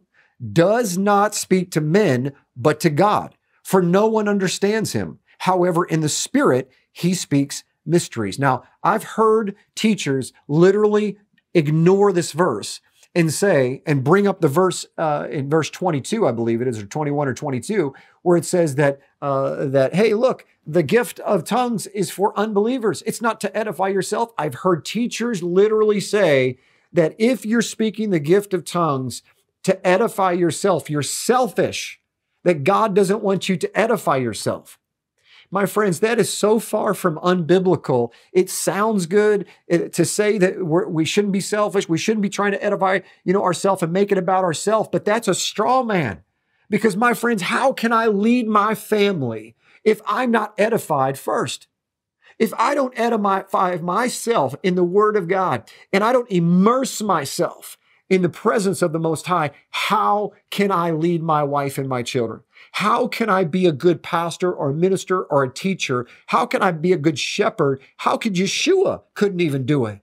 does not speak to men, but to God, for no one understands him. However, in the Spirit, he speaks mysteries. Now, I've heard teachers literally ignore this verse and say, and bring up the verse uh, in verse 22, I believe it is, or 21 or 22, where it says that, uh, that, hey, look, the gift of tongues is for unbelievers. It's not to edify yourself. I've heard teachers literally say that if you're speaking the gift of tongues to edify yourself, you're selfish, that God doesn't want you to edify yourself. My friends, that is so far from unbiblical. It sounds good eh, to say that we're, we should not be selfish. We shouldn't be trying to edify, you know, ourselves and make it about ourselves. But that's a straw man. Because my friends, how can I lead my family if I'm not edified first? If I don't edify myself in the Word of God and I don't immerse myself in the presence of the Most High, how can I lead my wife and my children? How can I be a good pastor or minister or a teacher? How can I be a good shepherd? How could Yeshua couldn't even do it?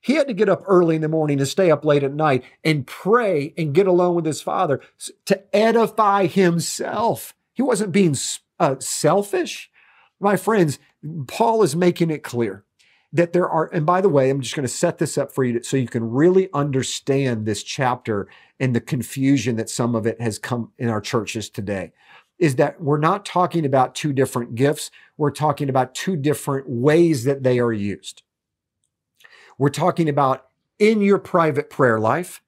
He had to get up early in the morning and stay up late at night and pray and get alone with his father to edify himself. He wasn't being uh, selfish. My friends, Paul is making it clear that there are, and by the way, I'm just going to set this up for you so you can really understand this chapter and the confusion that some of it has come in our churches today is that we're not talking about two different gifts. We're talking about two different ways that they are used. We're talking about in your private prayer life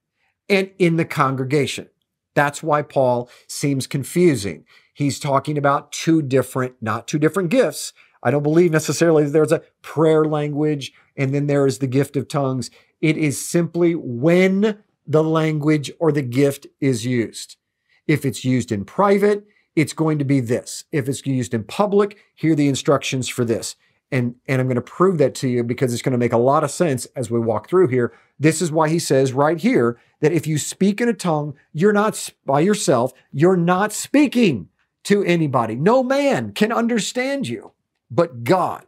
and in the congregation. That's why Paul seems confusing. He's talking about two different, not two different gifts. I don't believe necessarily that there's a prayer language and then there is the gift of tongues. It is simply when the language or the gift is used. If it's used in private, it's going to be this. If it's used in public, here are the instructions for this. And, and I'm going to prove that to you because it's going to make a lot of sense as we walk through here. This is why he says right here that if you speak in a tongue, you're not by yourself, you're not speaking to anybody. No man can understand you but God.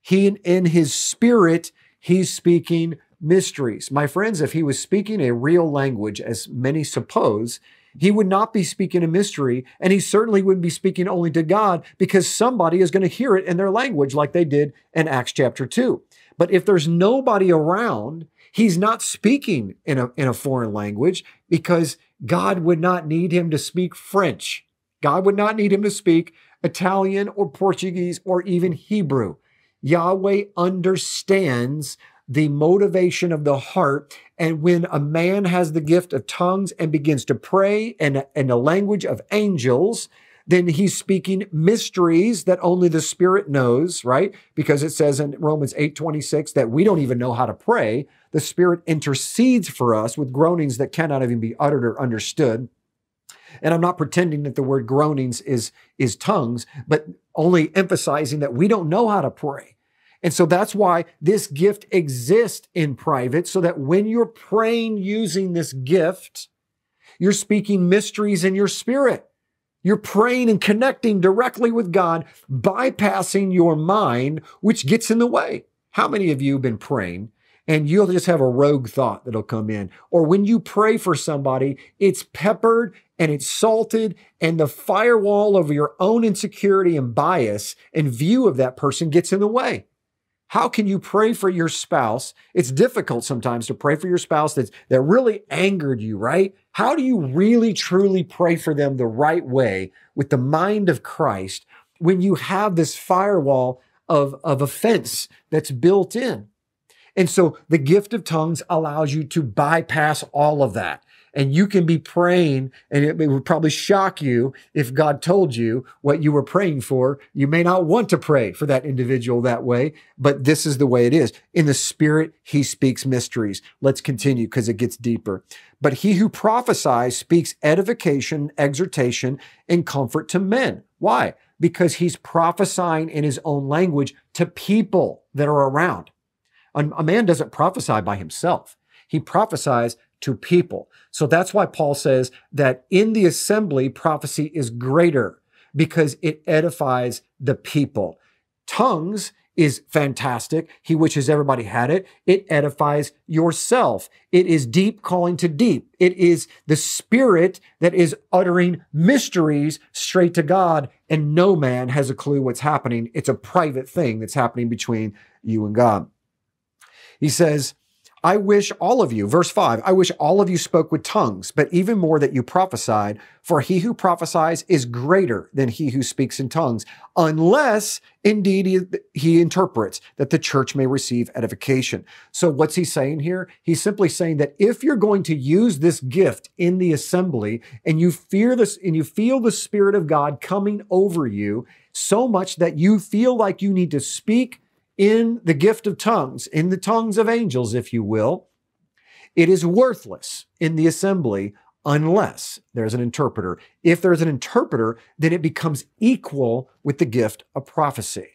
He, in his spirit, he's speaking mysteries. My friends, if he was speaking a real language, as many suppose, he would not be speaking a mystery, and he certainly wouldn't be speaking only to God because somebody is going to hear it in their language, like they did in Acts chapter 2. But if there's nobody around, he's not speaking in a, in a foreign language because God would not need him to speak French. God would not need him to speak Italian or Portuguese or even Hebrew. Yahweh understands the motivation of the heart. And when a man has the gift of tongues and begins to pray in, in the language of angels, then he's speaking mysteries that only the spirit knows, right? Because it says in Romans 8 26 that we don't even know how to pray. The spirit intercedes for us with groanings that cannot even be uttered or understood. And I'm not pretending that the word groanings is, is tongues, but only emphasizing that we don't know how to pray. And so that's why this gift exists in private, so that when you're praying using this gift, you're speaking mysteries in your spirit. You're praying and connecting directly with God, bypassing your mind, which gets in the way. How many of you have been praying and you'll just have a rogue thought that'll come in? Or when you pray for somebody, it's peppered and it's salted, and the firewall of your own insecurity and bias and view of that person gets in the way. How can you pray for your spouse? It's difficult sometimes to pray for your spouse that's, that really angered you, right? How do you really truly pray for them the right way with the mind of Christ when you have this firewall of, of offense that's built in? And so the gift of tongues allows you to bypass all of that and you can be praying and it, would probably shock you if God told you what you were praying for. You may not want to pray for that individual that way, but this is the way it is. In the spirit, he speaks mysteries. Let's continue because it gets deeper. But he who prophesies speaks edification, exhortation, and comfort to men. Why? Because he's prophesying in his own language to people that are around. A man doesn't prophesy by himself. He prophesies to people. So that's why Paul says that in the assembly, prophecy is greater because it edifies the people. Tongues is fantastic. He wishes everybody had it. It edifies yourself. It is deep calling to deep. It is the spirit that is uttering mysteries straight to God, and no man has a clue what's happening. It's a private thing that's happening between you and God. He says, I wish all of you, verse 5, I wish all of you spoke with tongues, but even more that you prophesied, for he who prophesies is greater than he who speaks in tongues, unless indeed he, he, interprets that the church may receive edification. So what's he saying here? He's simply saying that if you're going to use this gift in the assembly and you fear this and you feel the spirit of God coming over you so much that you feel like you need to speak in the gift of tongues, in the tongues of angels, if you will, it is worthless in the assembly unless there's an interpreter. If there's an interpreter, then it becomes equal with the gift of prophecy.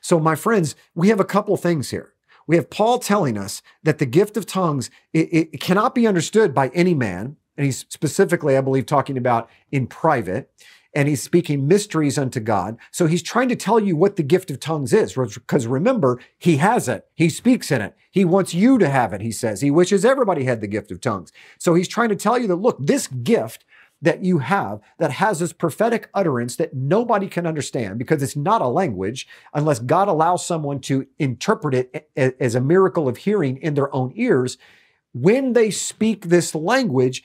So, my friends, we have a couple things here. We have Paul telling us that the gift of tongues it, it cannot be understood by any man, and he's specifically, I believe, talking about in private and he's speaking mysteries unto God. So he's trying to tell you what the gift of tongues is, because remember, he has it. He speaks in it. He wants you to have it, he says. He wishes everybody had the gift of tongues. So he's trying to tell you that, look, this gift that you have that has this prophetic utterance that nobody can understand because it's not a language unless God allows someone to interpret it as a miracle of hearing in their own ears. When they speak this language,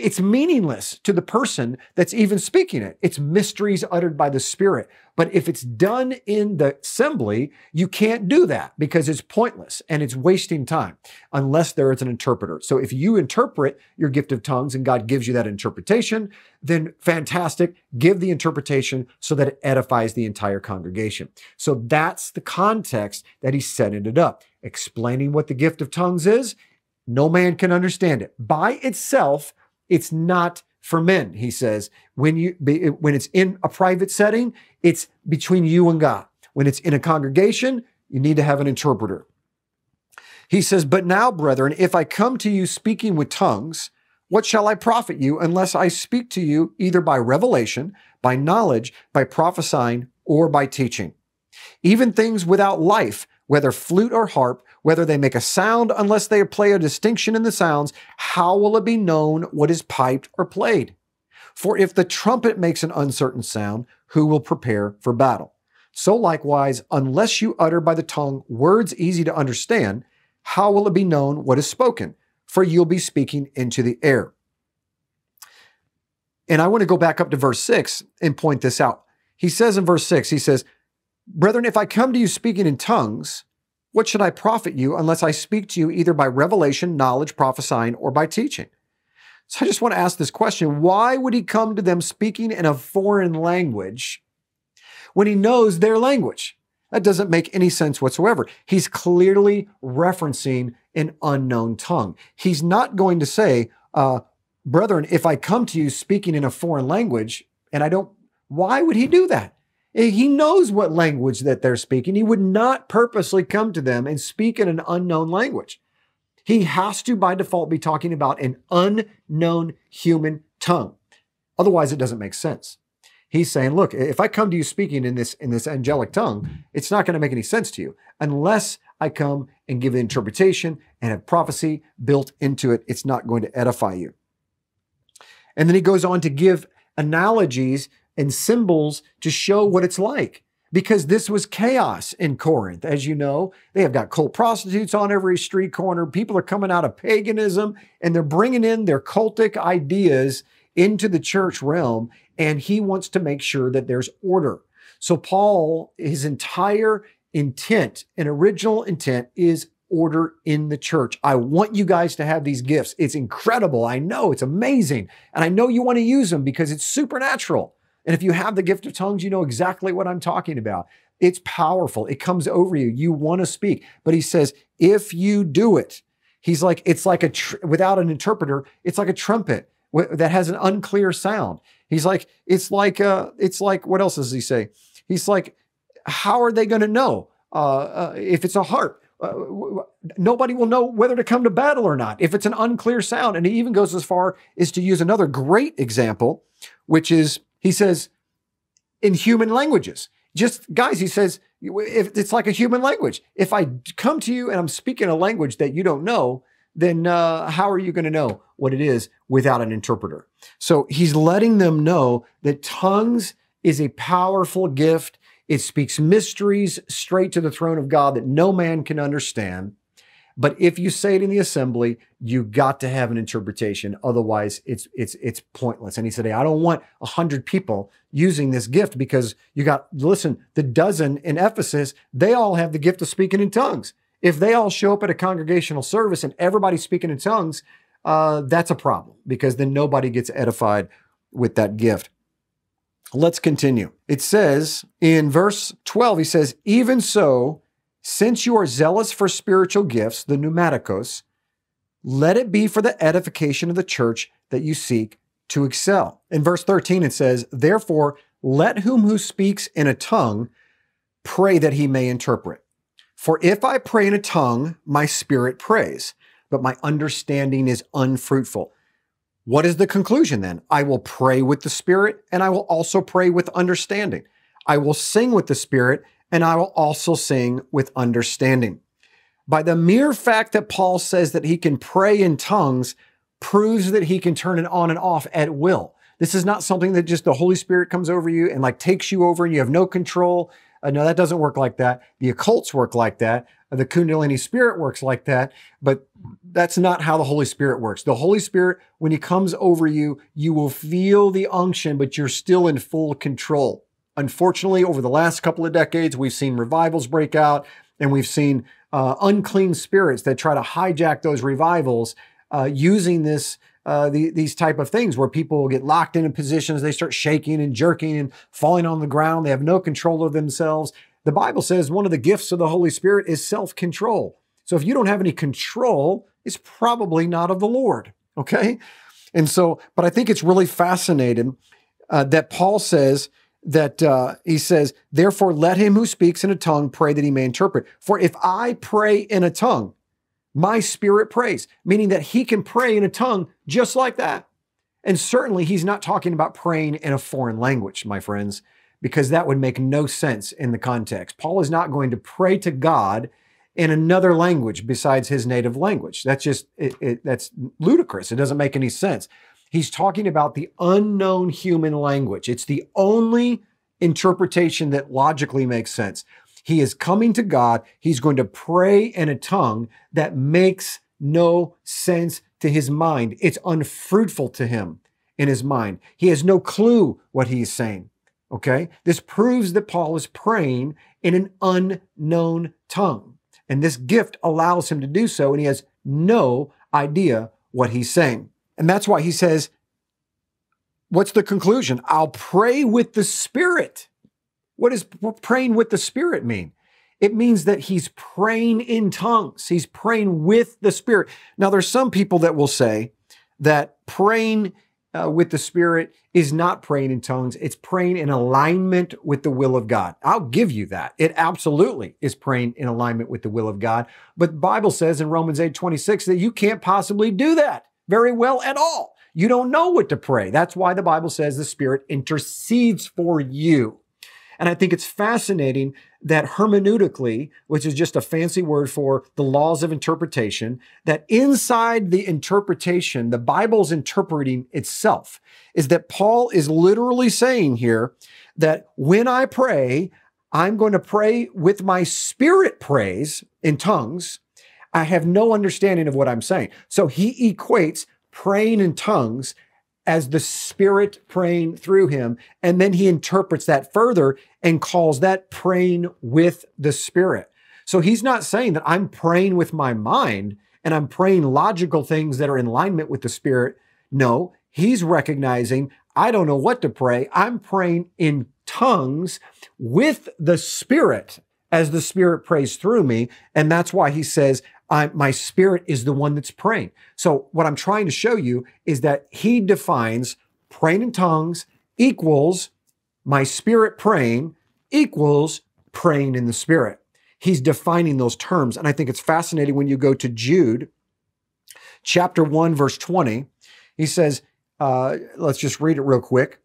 it's meaningless to the person that's even speaking it. It's mysteries uttered by the Spirit. But if it's done in the assembly, you can't do that because it's pointless and it's wasting time unless there is an interpreter. So if you interpret your gift of tongues and God gives you that interpretation, then fantastic. Give the interpretation so that it edifies the entire congregation. So that's the context that he's setting it up, explaining what the gift of tongues is. No man can understand it. By itself, it's not for men, he says. When you when it's in a private setting, it's between you and God. When it's in a congregation, you need to have an interpreter. He says, But now, brethren, if I come to you speaking with tongues, what shall I profit you unless I speak to you either by revelation, by knowledge, by prophesying, or by teaching? Even things without life, whether flute or harp, whether they make a sound unless they play a distinction in the sounds, how will it be known what is piped or played? For if the trumpet makes an uncertain sound, who will prepare for battle? So likewise, unless you utter by the tongue words easy to understand, how will it be known what is spoken? For you'll be speaking into the air. And I want to go back up to verse 6 and point this out. He says in verse 6, he says, Brethren, if I come to you speaking in tongues, what should I profit you unless I speak to you either by revelation, knowledge, prophesying, or by teaching? So I just want to ask this question why would he come to them speaking in a foreign language when he knows their language? That doesn't make any sense whatsoever. He's clearly referencing an unknown tongue. He's not going to say, uh, Brethren, if I come to you speaking in a foreign language and I don't, why would he do that? Eh, he knows what language that they're speaking. He would not purposely come to them and speak in an unknown language. He has to, by default, be talking about an unknown human tongue. Otherwise, it doesn't make sense. He's saying, look, if I come to you speaking in this in this angelic tongue, it's not going to make any sense to you unless I come and give interpretation and have prophecy built into it. It's not going to edify you. And then he goes on to give analogies and symbols to show what it's like. Because this was chaos in Corinth. As you know, they have got cult prostitutes on every street corner. People are coming out of paganism and they're bringing in their cultic ideas into the church realm. And he wants to make sure that there's order. So, Paul, his entire intent and original intent is order in the church. I want you guys to have these gifts. It's incredible. I know it's amazing. And I know you want to use them because it's supernatural. And if you have the gift of tongues, you know exactly what I'm talking about. It's powerful. It comes over you. You want to speak. But he says, if you do it, he's like, it's like a, tr- without an interpreter, it's like a trumpet w- that has an unclear sound. He's like, it's like, uh, it's like, what else does he say? He's like, how are they going to know uh, uh, if it's a harp? Uh, nobody will know whether to come to battle or not if it's an unclear sound. And he even goes as far as to use another great example, which is he says, in human languages. Just guys, he says, if it's like a human language. If I come to you and I'm speaking a language that you don't know, then uh, how are you going to know what it is without an interpreter? So he's letting them know that tongues is a powerful gift. It speaks mysteries straight to the throne of God that no man can understand. But if you say it in the assembly, you got to have an interpretation. Otherwise, it's it's it's pointless. And he said, hey, I don't want a hundred people using this gift because you got listen, the dozen in Ephesus, they all have the gift of speaking in tongues. If they all show up at a congregational service and everybody's speaking in tongues, uh, that's a problem because then nobody gets edified with that gift. Let's continue. It says in verse 12, he says, Even so, since you are zealous for spiritual gifts, the pneumaticos, let it be for the edification of the church that you seek to excel. In verse 13, it says, Therefore, let whom who speaks in a tongue pray that he may interpret. For if I pray in a tongue, my spirit prays, but my understanding is unfruitful. What is the conclusion then? I will pray with the spirit, and I will also pray with understanding. I will sing with the spirit, and I will also sing with understanding. By the mere fact that Paul says that he can pray in tongues proves that he can turn it on and off at will. This is not something that just the Holy Spirit comes over you and like takes you over and you have no control. Uh, no, that doesn't work like that. The occults work like that. Uh, the Kundalini spirit works like that, but that's not how the Holy Spirit works. The Holy Spirit, when he comes over you, you will feel the unction, but you're still in full control. Unfortunately, over the last couple of decades, we've seen revivals break out and we've seen uh, unclean spirits that try to hijack those revivals uh, using this uh, the, these type of things where people get locked into positions, they start shaking and jerking and falling on the ground. They have no control of themselves. The Bible says one of the gifts of the Holy Spirit is self control. So if you don't have any control, it's probably not of the Lord. Okay. And so, but I think it's really fascinating uh, that Paul says that uh, he says, Therefore, let him who speaks in a tongue pray that he may interpret. For if I pray in a tongue, my spirit prays, meaning that he can pray in a tongue just like that. And certainly, he's not talking about praying in a foreign language, my friends, because that would make no sense in the context. Paul is not going to pray to God in another language besides his native language. That's just, it, it, that's ludicrous. It doesn't make any sense. He's talking about the unknown human language. It's the only interpretation that logically makes sense. He is coming to God. He's going to pray in a tongue that makes no sense to his mind. It's unfruitful to him in his mind. He has no clue what he is saying. Okay. This proves that Paul is praying in an unknown tongue. And this gift allows him to do so. And he has no idea what he's saying. And that's why he says, What's the conclusion? I'll pray with the Spirit. What does praying with the Spirit mean? It means that he's praying in tongues. He's praying with the Spirit. Now, there's some people that will say that praying uh, with the Spirit is not praying in tongues. It's praying in alignment with the will of God. I'll give you that. It absolutely is praying in alignment with the will of God. But the Bible says in Romans 8 26 that you can't possibly do that very well at all. You don't know what to pray. That's why the Bible says the Spirit intercedes for you. And I think it's fascinating that hermeneutically, which is just a fancy word for the laws of interpretation, that inside the interpretation, the Bible's interpreting itself, is that Paul is literally saying here that when I pray, I'm going to pray with my spirit prays in tongues. I have no understanding of what I'm saying. So he equates praying in tongues as the Spirit praying through him. And then he interprets that further and calls that praying with the Spirit. So he's not saying that I'm praying with my mind and I'm praying logical things that are in alignment with the Spirit. No, he's recognizing I don't know what to pray. I'm praying in tongues with the Spirit as the Spirit prays through me. And that's why he says, I, my spirit is the one that's praying. So what I'm trying to show you is that he defines praying in tongues equals my spirit praying equals praying in the spirit. He's defining those terms. And I think it's fascinating when you go to Jude chapter 1, verse 20. He says, uh, let's just read it real quick.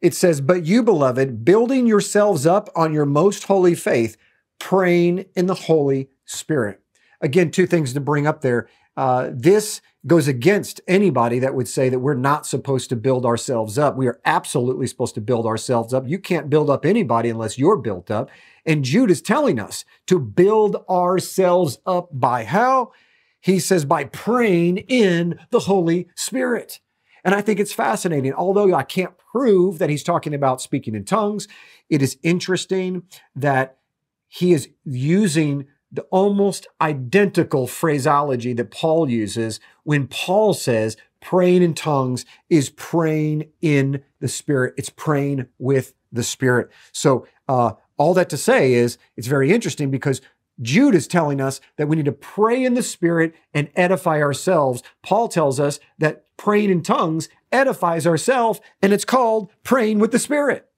It says, But you, beloved, building yourselves up on your most holy faith, praying in the Holy Spirit again, two things to bring up there. Uh, this goes against anybody that would say that we're not supposed to build ourselves up. We are absolutely supposed to build ourselves up. You can't build up anybody unless you're built up. And Jude is telling us to build ourselves up by how? He says, by praying in the Holy Spirit. And I think it's fascinating. Although I can't prove that he's talking about speaking in tongues, it is interesting that he is using the almost identical phraseology that Paul uses when Paul says praying in tongues is praying in the Spirit. It's praying with the Spirit. So, uh, all that to say is it's very interesting because Jude is telling us that we need to pray in the Spirit and edify ourselves. Paul tells us that praying in tongues edifies ourselves, and it's called praying with the Spirit.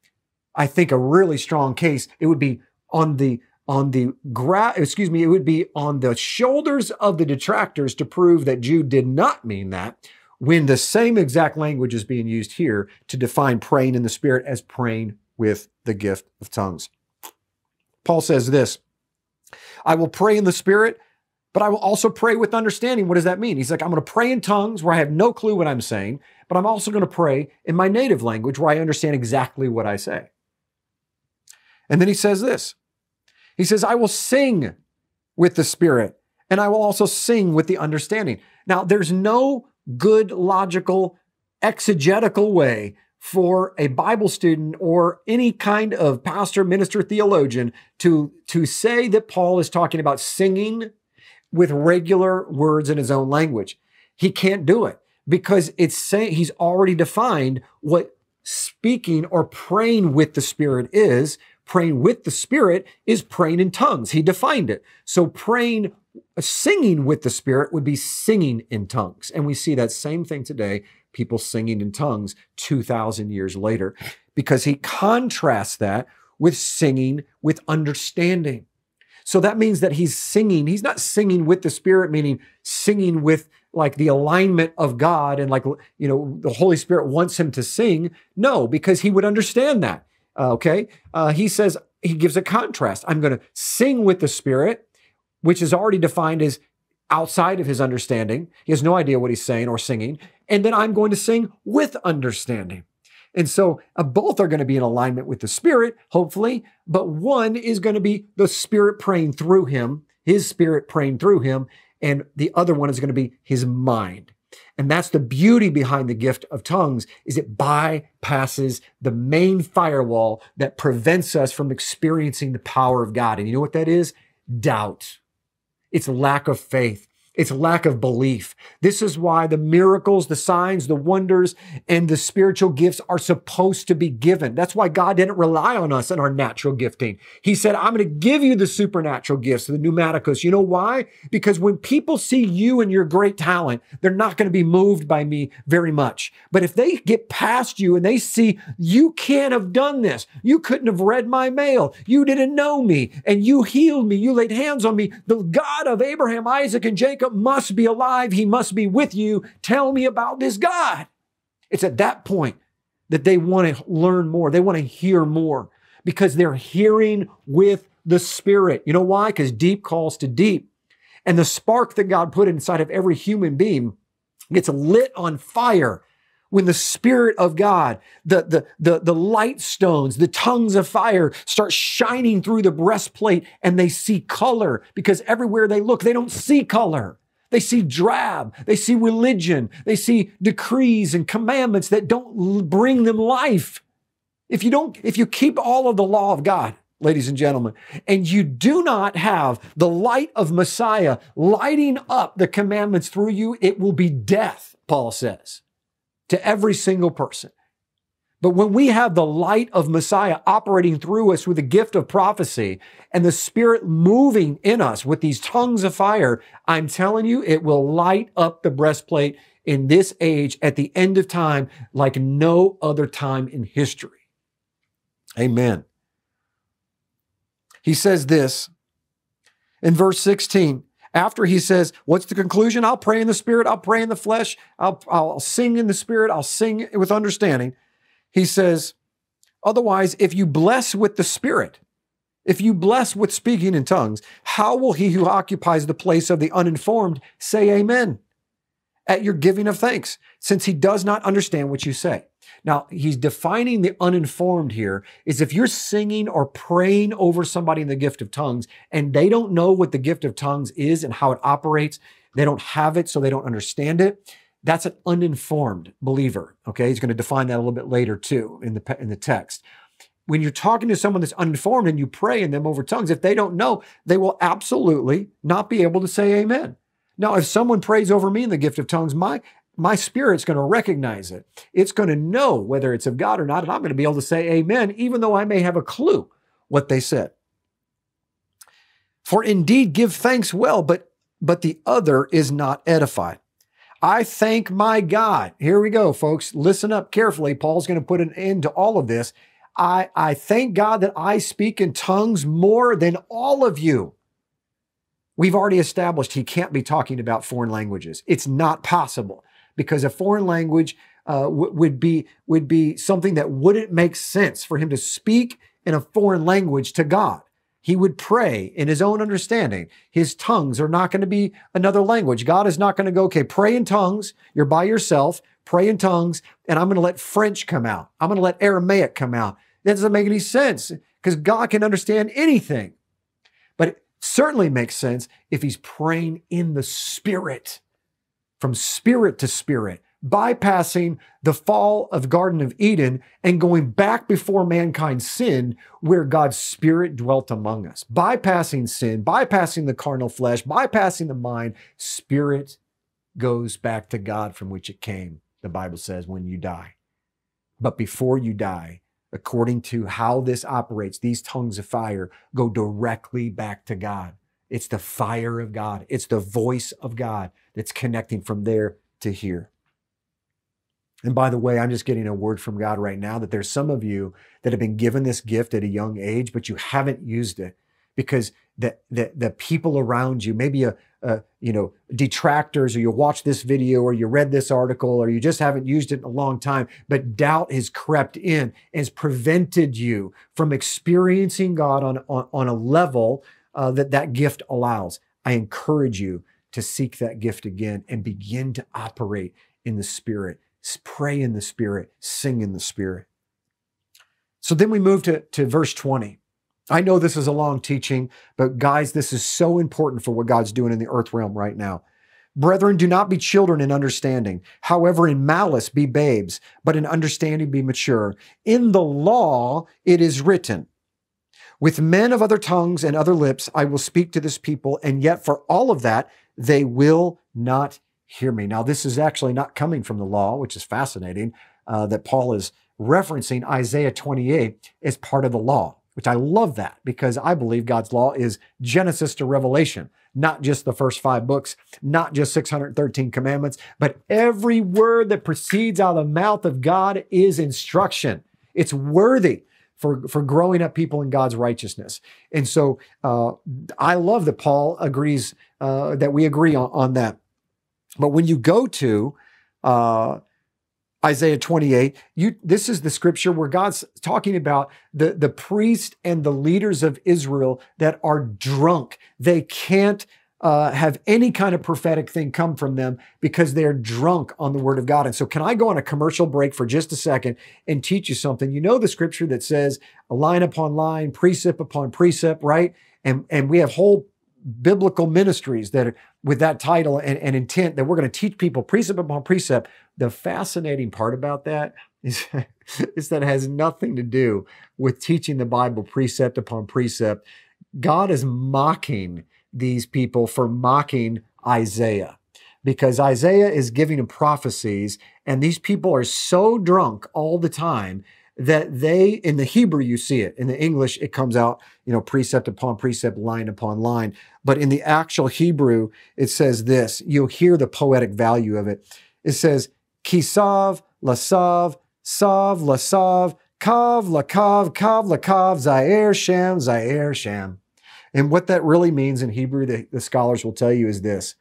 I think a really strong case, it would be on the on the gra- excuse me, it would be on the shoulders of the detractors to prove that Jude did not mean that when the same exact language is being used here to define praying in the spirit as praying with the gift of tongues. Paul says this, I will pray in the spirit, but I will also pray with understanding. What does that mean? He's like, I'm going to pray in tongues where I have no clue what I'm saying, but I'm also going to pray in my native language where I understand exactly what I say. And then he says this he says, I will sing with the Spirit and I will also sing with the understanding. Now, there's no good, logical, exegetical way for a Bible student or any kind of pastor, minister, theologian to, to say that Paul is talking about singing with regular words in his own language. He can't do it because it's saying he's already defined what speaking or praying with the Spirit is praying with the Spirit is praying in tongues. He defined it. So praying, singing with the Spirit would be singing in tongues. And we see that same thing today, people singing in tongues 2,000 years later, because he contrasts that with singing with understanding. So that means that he's singing. He's not singing with the Spirit, meaning singing with like the alignment of God and like, you know, the Holy Spirit wants him to sing. No, because he would understand that. Okay. Uh, he says, he gives a contrast. I'm going to sing with the Spirit which is already defined as outside of his understanding. He has no idea what he's saying or singing. And then I'm going to sing with understanding. And so uh, both are going to be in alignment with the Spirit, hopefully, but one is going to be the Spirit praying through him, his Spirit praying through him, and the other one is going to be his mind. And that's the beauty behind the gift of tongues is it bypasses the main firewall that prevents us from experiencing the power of God. And you know what that is? Doubt. It's lack of faith. It's lack of belief. This is why the miracles, the signs, the wonders, and the spiritual gifts are supposed to be given. That's why God didn't rely on us in our natural gifting. He said, I'm going to give you the supernatural gifts, the pneumaticos. You know why? Because when people see you and your great talent, they're not going to be moved by me very much. But if they get past you and they see you can't have done this, you couldn't have read my mail, you didn't know me, and you healed me, you laid hands on me, the God of Abraham, Isaac, and Jacob Jacob must be alive. He must be with you. Tell me about this God. It's at that point that they want to learn more. They want to hear more because they're hearing with the Spirit. You know why? Because deep calls to deep. And the spark that God put inside of every human being gets lit on fire when the Spirit of God, the, the, the, the light stones, the tongues of fire start shining through the breastplate and they see color because everywhere they look, they don't see color. They see drab. They see religion. They see decrees and commandments that don't bring them life. If you don't, if you keep all of the law of God, ladies and gentlemen, and you do not have the light of Messiah lighting up the commandments through you, it will be death, Paul says to every single person. But when we have the light of Messiah operating through us with the gift of prophecy and the Spirit moving in us with these tongues of fire, I'm telling you, it will light up the breastplate in this age at the end of time like no other time in history. Amen. He says this in verse 16 after he says, What's the conclusion? I'll pray in the spirit, I'll pray in the flesh, I'll, I'll sing in the spirit, I'll sing with understanding. He says, Otherwise, if you bless with the spirit, if you bless with speaking in tongues, how will he who occupies the place of the uninformed say amen at your giving of thanks, since he does not understand what you say? Now, he's defining the uninformed here is if you're singing or praying over somebody in the gift of tongues and they don't know what the gift of tongues is and how it operates, they don't have it, so they don't understand it. That's an uninformed believer. Okay. He's going to define that a little bit later too in the, in the text. When you're talking to someone that's uninformed and you pray in them over tongues, if they don't know, they will absolutely not be able to say amen. Now, if someone prays over me in the gift of tongues, my my spirit's going to recognize it. It's going to know whether it's of God or not, and I'm going to be able to say amen, even though I may have a clue what they said. For indeed give thanks well, but but the other is not edified. I thank my God. Here we go, folks. Listen up carefully. Paul's going to put an end to all of this. I, I thank God that I speak in tongues more than all of you. We've already established he can't be talking about foreign languages. It's not possible because a foreign language uh, w- would be would be something that wouldn't make sense for him to speak in a foreign language to God. He would pray in his own understanding. His tongues are not going to be another language. God is not going to go, okay, pray in tongues. You're by yourself, pray in tongues, and I'm going to let French come out. I'm going to let Aramaic come out. That doesn't make any sense because God can understand anything. But it certainly makes sense if he's praying in the spirit from spirit to spirit, bypassing the fall of Garden of Eden and going back before mankind sinned, where God's spirit dwelt among us. Bypassing sin, bypassing the carnal flesh, bypassing the mind, spirit goes back to God from which it came, the Bible says, when you die. But before you die, according to how this operates, these tongues of fire go directly back to God. It's the fire of God. It's the voice of God that's connecting from there to here. And by the way, I'm just getting a word from God right now that there's some of you that have been given this gift at a young age, but you haven't used it because the, the, the people around you, maybe a, a, you know, detractors, or you watched this video, or you read this article, or you just haven't used it in a long time, but doubt has crept in and has prevented you from experiencing God on, on, on a level uh, that that gift allows. I encourage you to seek that gift again and begin to operate in the Spirit, pray in the Spirit, sing in the Spirit. So then we move to, to verse 20. I know this is a long teaching, but guys, this is so important for what God's doing in the earth realm right now. Brethren, do not be children in understanding. However, in malice be babes, but in understanding be mature. In the law it is written, with men of other tongues and other lips I will speak to this people, and yet for all of that they will not hear me. Now, this is actually not coming from the law, which is fascinating uh, that Paul is referencing Isaiah 28 as part of the law, which I love that because I believe God's law is Genesis to Revelation, not just the first five books, not just 613 commandments, but every word that proceeds out of the mouth of God is instruction. It's worthy for, for growing up people in God's righteousness. And so uh, I love that Paul agrees, uh, that we agree on, on that. But when you go to uh, Isaiah 28, you this is the scripture where God's talking about the, the priest and the leaders of Israel that are drunk. They can't uh, have any kind of prophetic thing come from them because they're drunk on the word of God. And so, can I go on a commercial break for just a second and teach you something? You know the scripture that says line upon line, precept upon precept, right? And and we have whole biblical ministries that are with that title and, and intent that we're going to teach people precept upon precept. The fascinating part about that is, *laughs* is that it has nothing to do with teaching the Bible precept upon precept. God is mocking these people for mocking Isaiah because Isaiah is giving them prophecies, and these people are so drunk all the time that they, in the Hebrew, you see it. In the English, it comes out, you know, precept upon precept, line upon line. But in the actual Hebrew, it says this. You'll hear the poetic value of it. It says, Kisav, Lasav, Sav, Lasav, Kav, Lakav, Kav, Lakav, Zaire, Shem, Zaire, Shem. And what that really means in Hebrew, the, the scholars will tell you is this.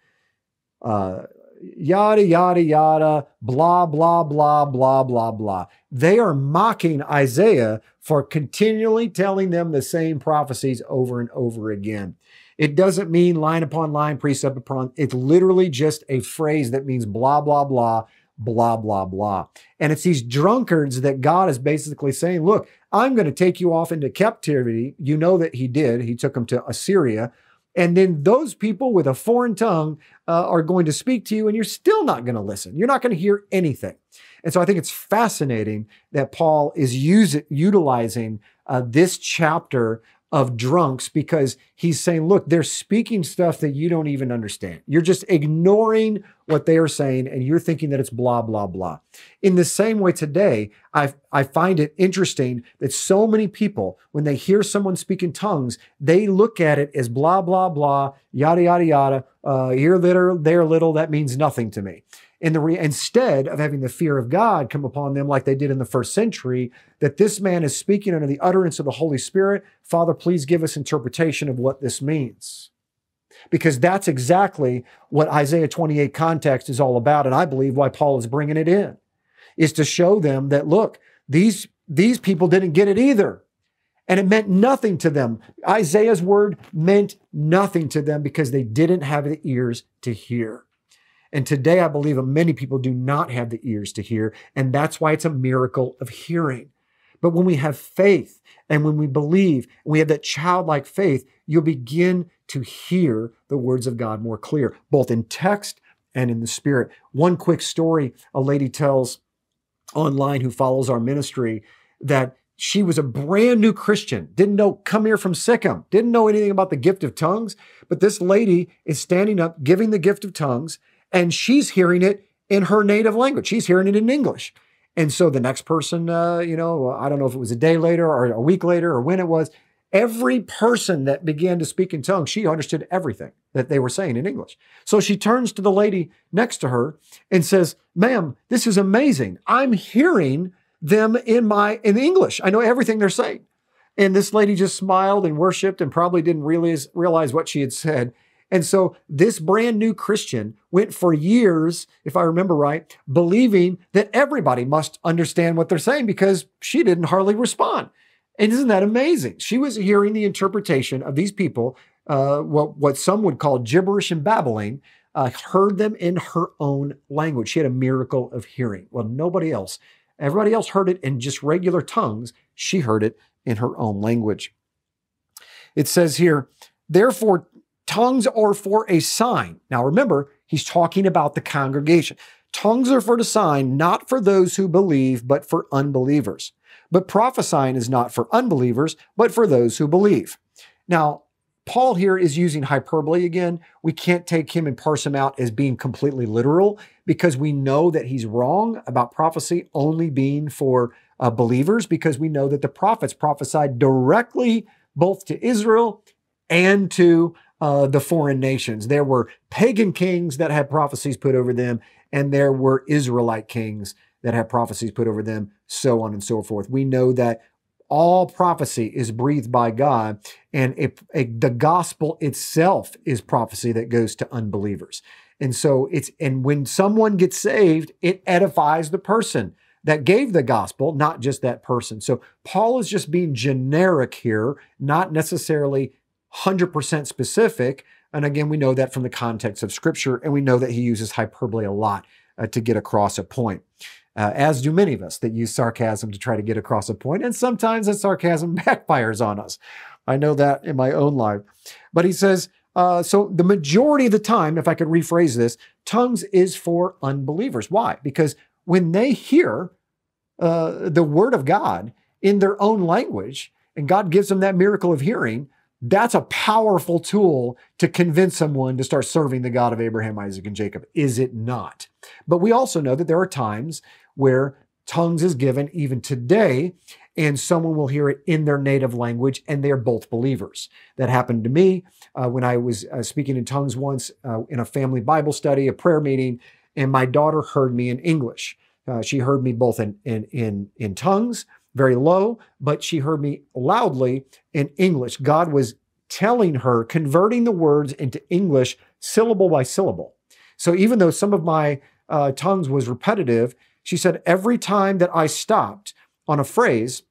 Uh, yada, yada, yada, blah, blah, blah, blah, blah, blah. They are mocking Isaiah for continually telling them the same prophecies over and over again. It doesn't mean line upon line, precept upon, it's literally just a phrase that means blah, blah, blah, blah, blah, blah. And it's these drunkards that God is basically saying, look, I'm going to take you off into captivity. You know that he did. He took them to Assyria. And then those people with a foreign tongue uh, are going to speak to you, and you're still not going to listen. You're not going to hear anything. And so I think it's fascinating that Paul is using, utilizing uh, this chapter of drunks because he's saying, look, they're speaking stuff that you don't even understand. You're just ignoring what they are saying and you're thinking that it's blah, blah, blah. In the same way today, I, I find it interesting that so many people, when they hear someone speak in tongues, they look at it as blah, blah, blah, yada, yada, yada, uh, here little, there little, that means nothing to me in the re- instead of having the fear of God come upon them like they did in the first century, that this man is speaking under the utterance of the Holy Spirit. Father, please give us interpretation of what this means. Because that's exactly what Isaiah 28 context is all about. And I believe why Paul is bringing it in is to show them that, look, these, these people didn't get it either. And it meant nothing to them. Isaiah's word meant nothing to them because they didn't have the ears to hear. And today, I believe many people do not have the ears to hear, and that's why it's a miracle of hearing. But when we have faith and when we believe, and we have that childlike faith, you'll begin to hear the words of God more clear, both in text and in the spirit. One quick story a lady tells online who follows our ministry that she was a brand new Christian, didn't know, come here from Sikkim, didn't know anything about the gift of tongues. But this lady is standing up, giving the gift of tongues, and she's hearing it in her native language. She's hearing it in English. And so the next person, uh, you know, I don't know if it was a day later or a week later or when it was, every person that began to speak in tongues, she understood everything that they were saying in English. So she turns to the lady next to her and says, "Ma'am, this is amazing. I'm hearing them in my in English. I know everything they're saying." And this lady just smiled and worshiped and probably didn't realize realize what she had said. And so this brand new Christian went for years, if I remember right, believing that everybody must understand what they're saying because she didn't hardly respond. And isn't that amazing? She was hearing the interpretation of these people uh, what, what some would call gibberish and babbling, uh, heard them in her own language. She had a miracle of hearing. Well, nobody else. Everybody else heard it in just regular tongues. She heard it in her own language. It says here, therefore, tongues are for a sign. Now remember, he's talking about the congregation. Tongues are for the sign, not for those who believe, but for unbelievers. But prophesying is not for unbelievers, but for those who believe. Now, Paul here is using hyperbole again. We can't take him and parse him out as being completely literal because we know that he's wrong about prophecy only being for uh, believers because we know that the prophets prophesied directly both to Israel and to uh, the foreign nations. There were pagan kings that had prophecies put over them, and there were Israelite kings that had prophecies put over them, so on and so forth. We know that all prophecy is breathed by God, and a, the gospel itself is prophecy that goes to unbelievers. And so it's, and when someone gets saved, it edifies the person that gave the gospel, not just that person. So Paul is just being generic here, not necessarily 100% specific. And again, we know that from the context of scripture, and we know that he uses hyperbole a lot uh, to get across a point. Uh, as do many of us that use sarcasm to try to get across a point, and sometimes that sarcasm *laughs* backfires on us. I know that in my own life. But he says, uh, so the majority of the time, if I could rephrase this, tongues is for unbelievers. Why? Because when they hear uh, the word of God in their own language, and God gives them that miracle of hearing, that's a powerful tool to convince someone to start serving the God of Abraham, Isaac, and Jacob, is it not? But we also know that there are times where tongues is given even today, and someone will hear it in their native language, and they're both believers. That happened to me uh, when I was uh, speaking in tongues once uh, in a family Bible study, a prayer meeting, and my daughter heard me in English. Uh, she heard me both in, in, in, in tongues very low, but she heard me loudly in English. God was telling her, converting the words into English syllable by syllable. So even though some of my uh, tongues was repetitive, she said every time that I stopped on a phrase,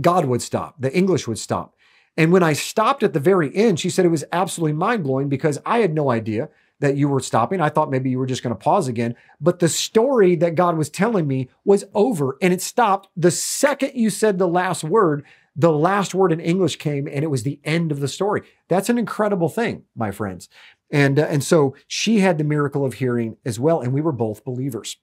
God would stop, the English would stop. And when I stopped at the very end, she said it was absolutely mind blowing because I had no idea that you were stopping. I thought maybe you were just going to pause again. But the story that God was telling me was over and it stopped the second you said the last word. The last word in English came and it was the end of the story. That's an incredible thing, my friends. And, uh, and so she had the miracle of hearing as well. And we were both believers.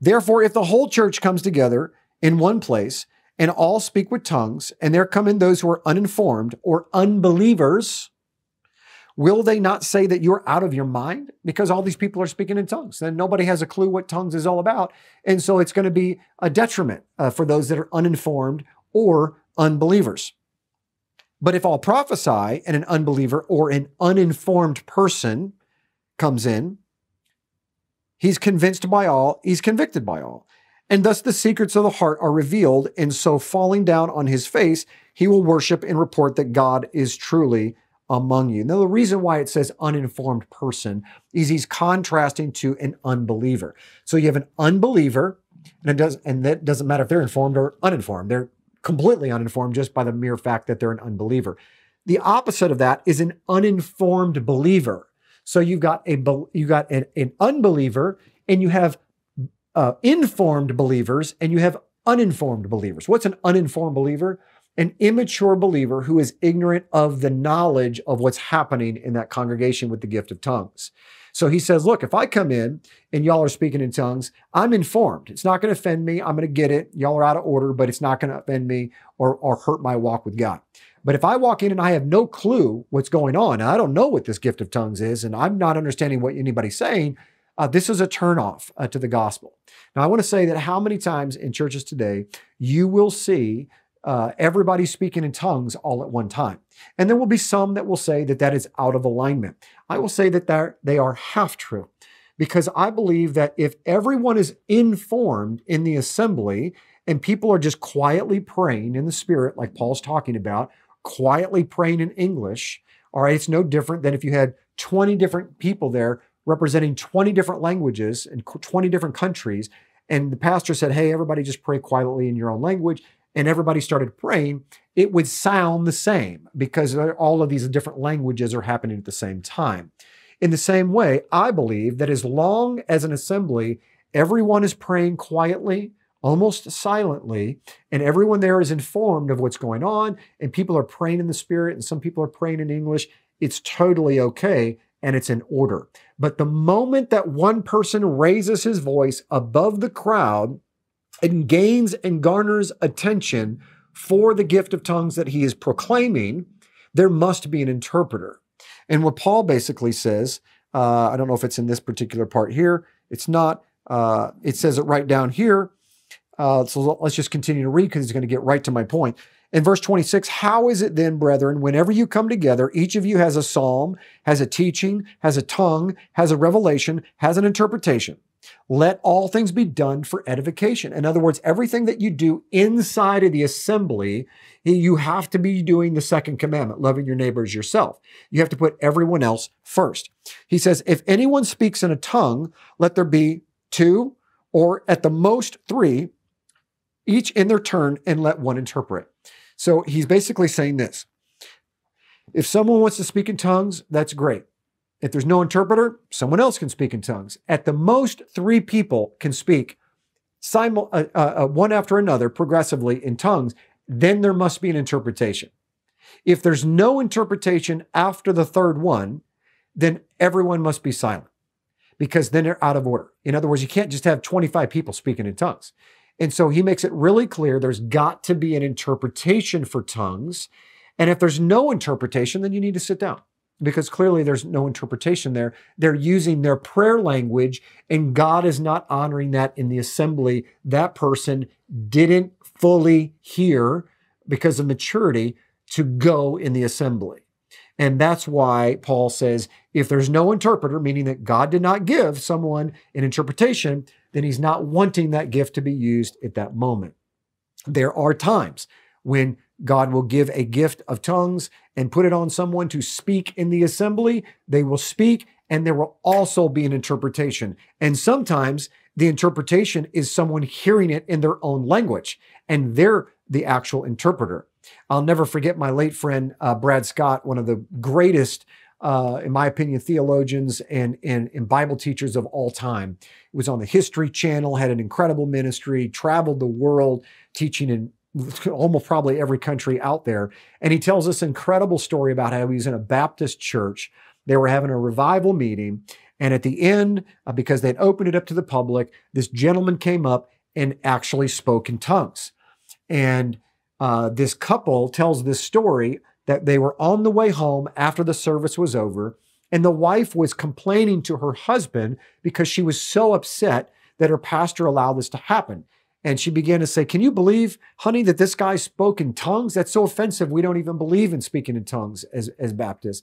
Therefore, if the whole church comes together in one place and all speak with tongues, and there come in those who are uninformed or unbelievers, Will they not say that you're out of your mind because all these people are speaking in tongues? and nobody has a clue what tongues is all about. And so it's going to be a detriment uh, for those that are uninformed or unbelievers. But if all prophesy and an unbeliever or an uninformed person comes in, he's convinced by all, he's convicted by all. And thus the secrets of the heart are revealed. And so falling down on his face, he will worship and report that God is truly among you. Now, the reason why it says uninformed person is he's contrasting to an unbeliever. So you have an unbeliever, and it does, and that doesn't matter if they're informed or uninformed. They're completely uninformed just by the mere fact that they're an unbeliever. The opposite of that is an uninformed believer. So you've got a you got an, an unbeliever, and you have uh, informed believers, and you have uninformed believers. What's an uninformed believer? An immature believer who is ignorant of the knowledge of what's happening in that congregation with the gift of tongues. So he says, Look, if I come in and y'all are speaking in tongues, I'm informed. It's not going to offend me. I'm going to get it. Y'all are out of order, but it's not going to offend me or, or hurt my walk with God. But if I walk in and I have no clue what's going on, I don't know what this gift of tongues is, and I'm not understanding what anybody's saying, uh, this is a turnoff uh, to the gospel. Now, I want to say that how many times in churches today you will see uh, everybody speaking in tongues all at one time. And there will be some that will say that that is out of alignment. I will say that they are half true because I believe that if everyone is informed in the assembly and people are just quietly praying in the spirit, like Paul's talking about, quietly praying in English, all right, it's no different than if you had 20 different people there representing 20 different languages and 20 different countries. And the pastor said, Hey, everybody just pray quietly in your own language and everybody started praying, it would sound the same because all of these different languages are happening at the same time. In the same way, I believe that as long as an assembly, everyone is praying quietly, almost silently, and everyone there is informed of what's going on, and people are praying in the Spirit, and some people are praying in English, it's totally okay and it's in order. But the moment that one person raises his voice above the crowd and gains and garners attention for the gift of tongues that he is proclaiming, there must be an interpreter. And what Paul basically says, uh, I don't know if it's in this particular part here, it's not. Uh, it says it right down here. Uh, so let's just continue to read because it's going to get right to my point. In verse 26, how is it then, brethren, whenever you come together, each of you has a psalm, has a teaching, has a tongue, has a revelation, has an interpretation? Let all things be done for edification. In other words, everything that you do inside of the assembly, you have to be doing the second commandment, loving your neighbors yourself. You have to put everyone else first. He says, if anyone speaks in a tongue, let there be two or at the most three, each in their turn, and let one interpret. So he's basically saying this if someone wants to speak in tongues, that's great. If there's no interpreter, someone else can speak in tongues. At the most, three people can speak simul- uh, uh, uh, one after another progressively in tongues. Then there must be an interpretation. If there's no interpretation after the third one, then everyone must be silent because then they're out of order. In other words, you can't just have 25 people speaking in tongues. And so he makes it really clear there's got to be an interpretation for tongues. And if there's no interpretation, then you need to sit down because clearly there's no interpretation there. They're using their prayer language, and God is not honoring that in the assembly. That person didn't fully hear because of maturity to go in the assembly. And that's why Paul says if there's no interpreter, meaning that God did not give someone an interpretation, then he's not wanting that gift to be used at that moment. There are times when God will give a gift of tongues and put it on someone to speak in the assembly. They will speak, and there will also be an interpretation. And sometimes the interpretation is someone hearing it in their own language, and they're the actual interpreter. I'll never forget my late friend, uh, Brad Scott, one of the greatest uh, in my opinion, theologians and, and, and Bible teachers of all time. He was on the History Channel, had an incredible ministry, traveled the world teaching in almost probably every country out there. And he tells this incredible story about how he was in a Baptist church. They were having a revival meeting. And at the end, uh, because they'd opened it up to the public, this gentleman came up and actually spoke in tongues. And uh, this couple tells this story that they were on the way home after the service was over, and the wife was complaining to her husband because she was so upset that her pastor allowed this to happen. And she began to say, Can you believe, honey, that this guy spoke in tongues? That's so offensive. We don't even believe in speaking in tongues as, as Baptists.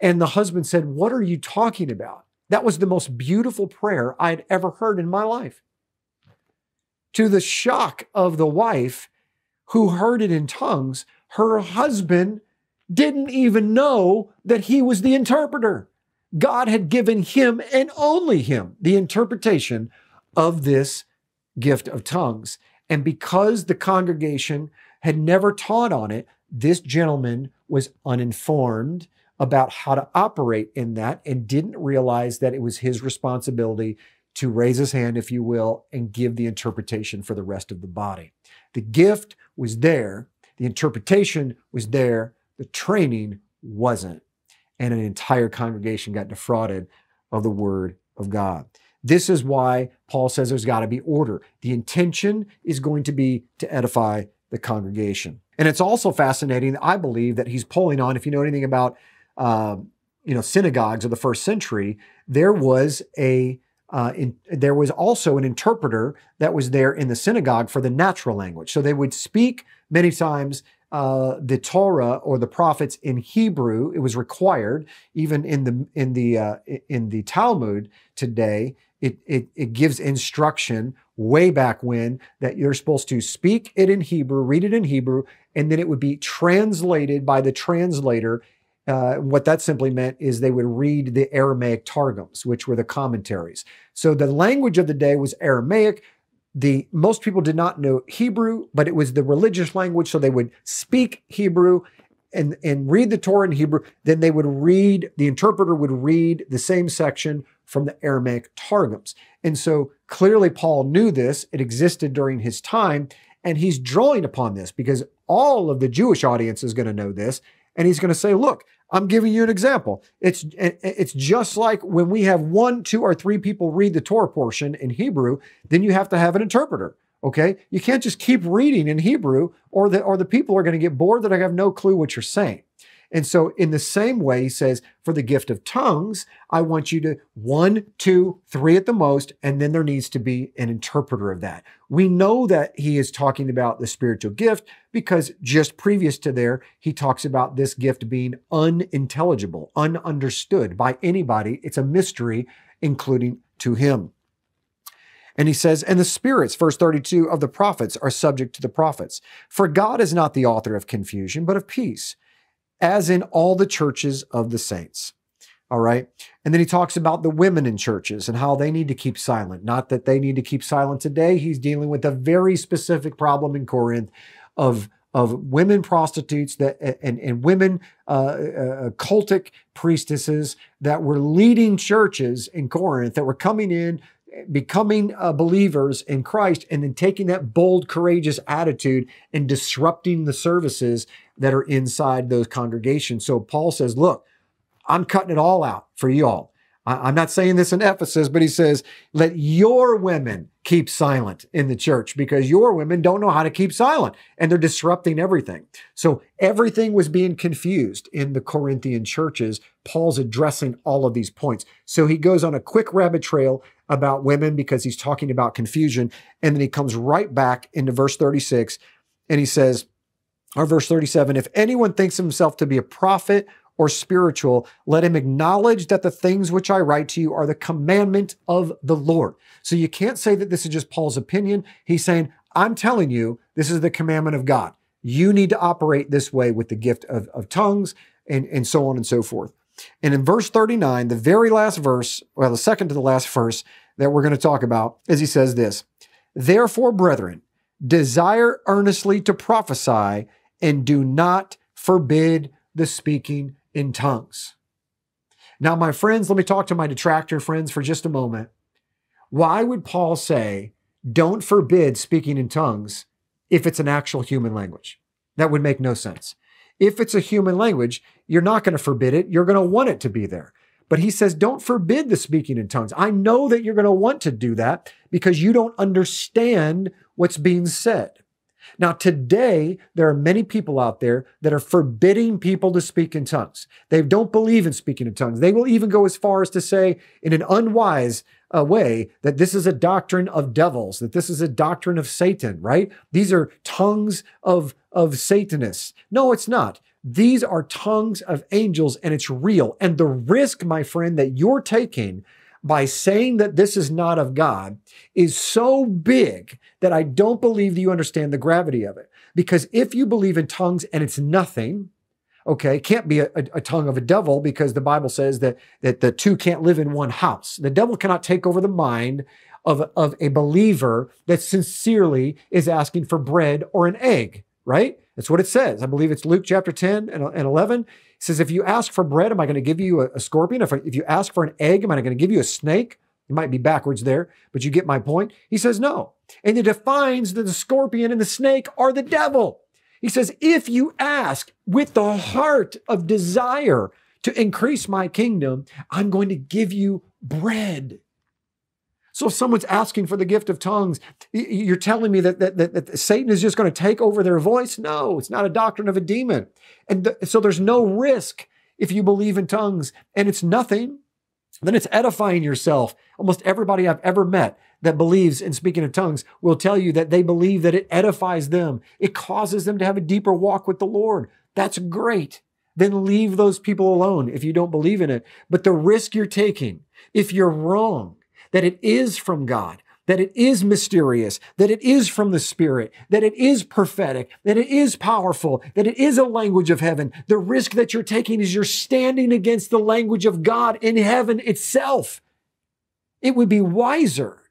And the husband said, What are you talking about? That was the most beautiful prayer I'd ever heard in my life. To the shock of the wife who heard it in tongues, her husband didn't even know that he was the interpreter. God had given him and only him the interpretation of this gift of tongues. And because the congregation had never taught on it, this gentleman was uninformed about how to operate in that and didn't realize that it was his responsibility to raise his hand, if you will, and give the interpretation for the rest of the body. The gift was there, the interpretation was there, the training wasn't. And an entire congregation got defrauded of the word of God. This is why Paul says there's got to be order. The intention is going to be to edify the congregation. And it's also fascinating, I believe, that he's pulling on, if you know anything about, uh, you know, synagogues of the first century, there was a uh, in, there was also an interpreter that was there in the synagogue for the natural language. So they would speak many times uh, the Torah or the prophets in Hebrew. It was required, even in the in the uh, in the Talmud today. It, it, it gives instruction way back when that you're supposed to speak it in Hebrew, read it in Hebrew, and then it would be translated by the translator. Uh, what that simply meant is they would read the Aramaic targums, which were the commentaries. So the language of the day was Aramaic the most people did not know Hebrew, but it was the religious language, so they would speak Hebrew and, and read the Torah in Hebrew. Then they would read, the interpreter would read the same section from the Aramaic Targums. And so clearly Paul knew this, it existed during his time, and he's drawing upon this because all of the Jewish audience is going to know this. And he's going to say, look, I'm giving you an example. It's eh, eh, it's just like when we have one, two, or three people read the Torah portion in Hebrew, then you have to have an interpreter. Okay, you can't just keep reading in Hebrew, or the or the people are going to get bored that I have no clue what you're saying. And so, in the same way, he says, for the gift of tongues, I want you to one, two, three at the most, and then there needs to be an interpreter of that. We know that he is talking about the spiritual gift because just previous to there, he talks about this gift being unintelligible, ununderstood by anybody. It's a mystery, including to him. And he says, and the spirits, verse 32, of the prophets are subject to the prophets. For God is not the author of confusion, but of peace as in all the churches of the saints. All right. And then he talks about the women in churches and how they need to keep silent. Not that they need to keep silent today. He's dealing with a very specific problem in Corinth of, of women prostitutes that and, and women uh, uh, cultic priestesses that were leading churches in Corinth that were coming in becoming uh, believers in Christ and then taking that bold, courageous attitude and disrupting the services that are inside those congregations. So Paul says, look, I'm cutting it all out for y'all. I'm not saying this in Ephesus, but he says, let your women keep silent in the church because your women don't know how to keep silent and they're disrupting everything. So everything was being confused in the Corinthian churches. Paul's addressing all of these points. So he goes on a quick rabbit trail about women because he's talking about confusion. And then he comes right back into verse 36 and he says, or verse 37 if anyone thinks himself to be a prophet or spiritual, let him acknowledge that the things which I write to you are the commandment of the Lord. So you can't say that this is just Paul's opinion. He's saying, I'm telling you, this is the commandment of God. You need to operate this way with the gift of, of tongues and, and so on and so forth. And in verse 39, the very last verse, well, the second to the last verse that we're going to talk about, is he says this Therefore, brethren, desire earnestly to prophesy and do not forbid the speaking in tongues. Now, my friends, let me talk to my detractor friends for just a moment. Why would Paul say, don't forbid speaking in tongues if it's an actual human language? That would make no sense. If it's a human language, you're not going to forbid it. You're going to want it to be there. But he says, don't forbid the speaking in tongues. I know that you're going to want to do that because you don't understand what's being said. Now, today, there are many people out there that are forbidding people to speak in tongues. They don't believe in speaking in tongues. They will even go as far as to say, in an unwise uh, way, that this is a doctrine of devils, that this is a doctrine of Satan, right? These are tongues of, of Satanists. No, it's not. These are tongues of angels and it's real. And the risk, my friend, that you're taking by saying that this is not of God is so big that I don't believe that you understand the gravity of it. Because if you believe in tongues and it's nothing, okay, can't be a, a, tongue of a devil because the Bible says that, that the two can't live in one house. The devil cannot take over the mind of, of a believer that sincerely is asking for bread or an egg, right? That's what it says. I believe it's Luke chapter 10 and, and 11 says, if you ask for bread, am I going to give you a, a scorpion? If, if you ask for an egg, am I going to give you a snake? It might be backwards there, but you get my point. He says, no. And he defines that the scorpion and the snake are the devil. He says, if you ask with the heart of desire to increase my kingdom, I'm going to give you bread. So if someone's asking for the gift of tongues, you're telling me that, that, that, that Satan is just going to take over their voice? No, it's not a doctrine of a demon. And th- so there's no risk if you believe in tongues and it's nothing, then it's edifying yourself. Almost everybody I've ever met that believes in speaking of tongues will tell you that they believe that it edifies them. It causes them to have a deeper walk with the Lord. That's great. Then leave those people alone if you don't believe in it. But the risk you're taking, if you're wrong, that it is from God, that it is mysterious, that it is from the Spirit, that it is prophetic, that it is powerful, that it is a language of heaven. The risk that you're taking is you're standing against the language of God in heaven itself. It would be wiser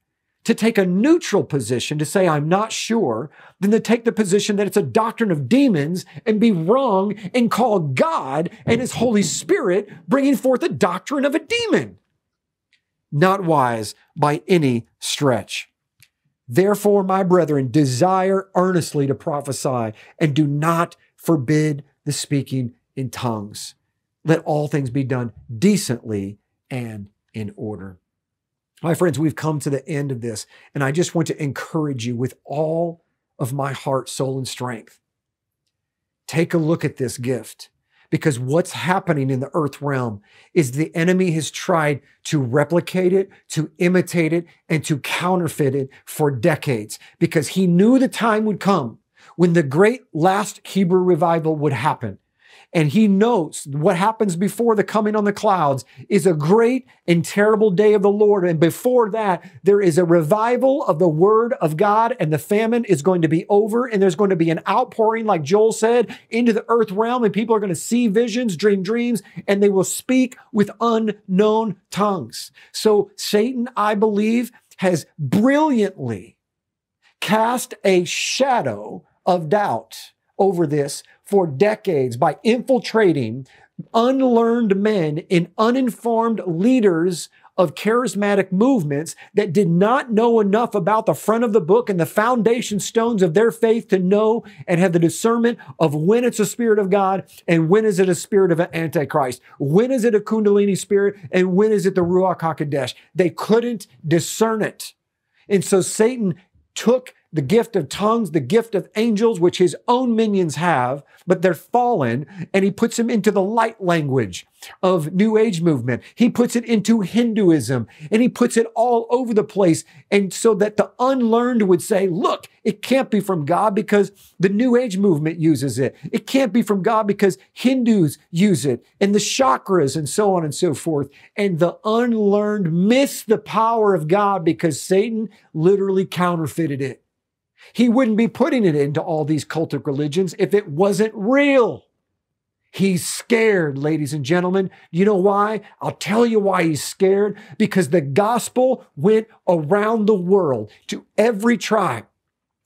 to take a neutral position to say, I'm not sure, than to take the position that it's a doctrine of demons and be wrong and call God and His Holy Spirit bringing forth a doctrine of a demon. Not wise by any stretch. Therefore, my brethren, desire earnestly to prophesy and do not forbid the speaking in tongues. Let all things be done decently and in order. My friends, we've come to the end of this, and I just want to encourage you with all of my heart, soul, and strength. Take a look at this gift because what's happening in the earth realm is the enemy has tried to replicate it, to imitate it, and to counterfeit it for decades because he knew the time would come when the great last Hebrew revival would happen and he knows what happens before the coming on the clouds is a great and terrible day of the Lord. And before that, there is a revival of the word of God, and the famine is going to be over, and there's going to be an outpouring, like Joel said, into the earth realm, and people are going to see visions, dream dreams, and they will speak with unknown tongues. So Satan, I believe, has brilliantly cast a shadow of doubt over this for decades by infiltrating unlearned men and uninformed leaders of charismatic movements that did not know enough about the front of the book and the foundation stones of their faith to know and have the discernment of when it's a spirit of God and when is it a spirit of an antichrist. When is it a kundalini spirit and when is it the Ruach HaKodesh? They couldn't discern it. And so Satan took the gift of tongues, the gift of angels, which his own minions have, but they're fallen, and he puts them into the light language of New Age movement. He puts it into Hinduism, and he puts it all over the place. And so that the unlearned would say, look, it can't be from God because the New Age movement uses it. It can't be from God because Hindus use it, and the chakras, and so on and so forth. And the unlearned miss the power of God because Satan literally counterfeited it. He wouldn't be putting it into all these cultic religions if it wasn't real. He's scared, ladies and gentlemen. You know why? I'll tell you why he's scared. Because the gospel went around the world to every tribe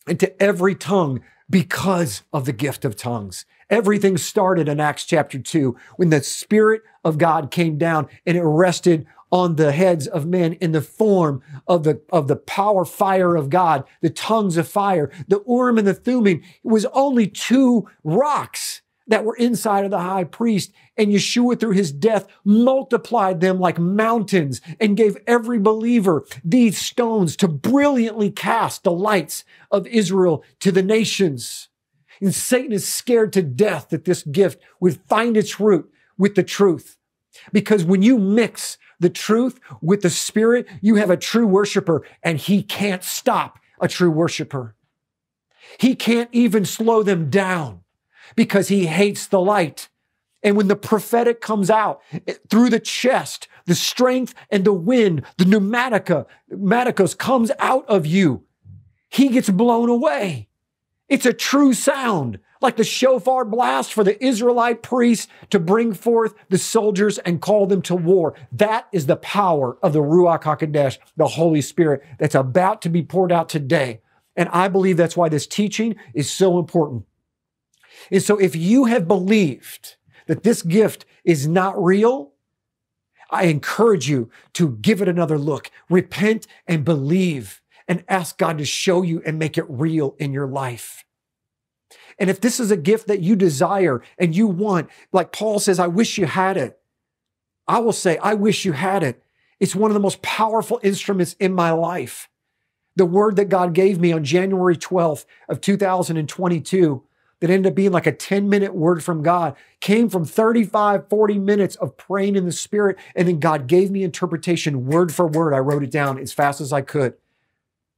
and to every tongue because of the gift of tongues. Everything started in Acts chapter 2 when the Spirit of God came down and it rested on the heads of men in the form of the, of the power fire of God, the tongues of fire, the Urim and the Thummim. Was only two rocks that were inside of the high priest. And Yeshua, through his death, multiplied them like mountains and gave every believer these stones to brilliantly cast the lights of Israel to the nations. And Satan is scared to death that this gift would find its root with the truth. Because when you mix the truth with the spirit, you have a true worshiper and he can't stop a true worshiper. He can't even slow them down because he hates the light. And when the prophetic comes out through the chest, the strength and the wind, the pneumatica, pneumaticos comes out of you. He gets blown away. It's a true sound like the shofar blast for the Israelite priests to bring forth the soldiers and call them to war. That is the power of the Ruach HaKodesh, the Holy Spirit that's about to be poured out today. And I believe that's why this teaching is so important. And so if you have believed that this gift is not real, I encourage you to give it another look, repent and believe and ask God to show you and make it real in your life. And if this is a gift that you desire and you want, like Paul says, I wish you had it. I will say, I wish you had it. It's one of the most powerful instruments in my life. The word that God gave me on January 12th of 2022 that ended up being like a 10 minute word from God came from 35, 40 minutes of praying in the spirit. And then God gave me interpretation word for word. I wrote it down as fast as I could.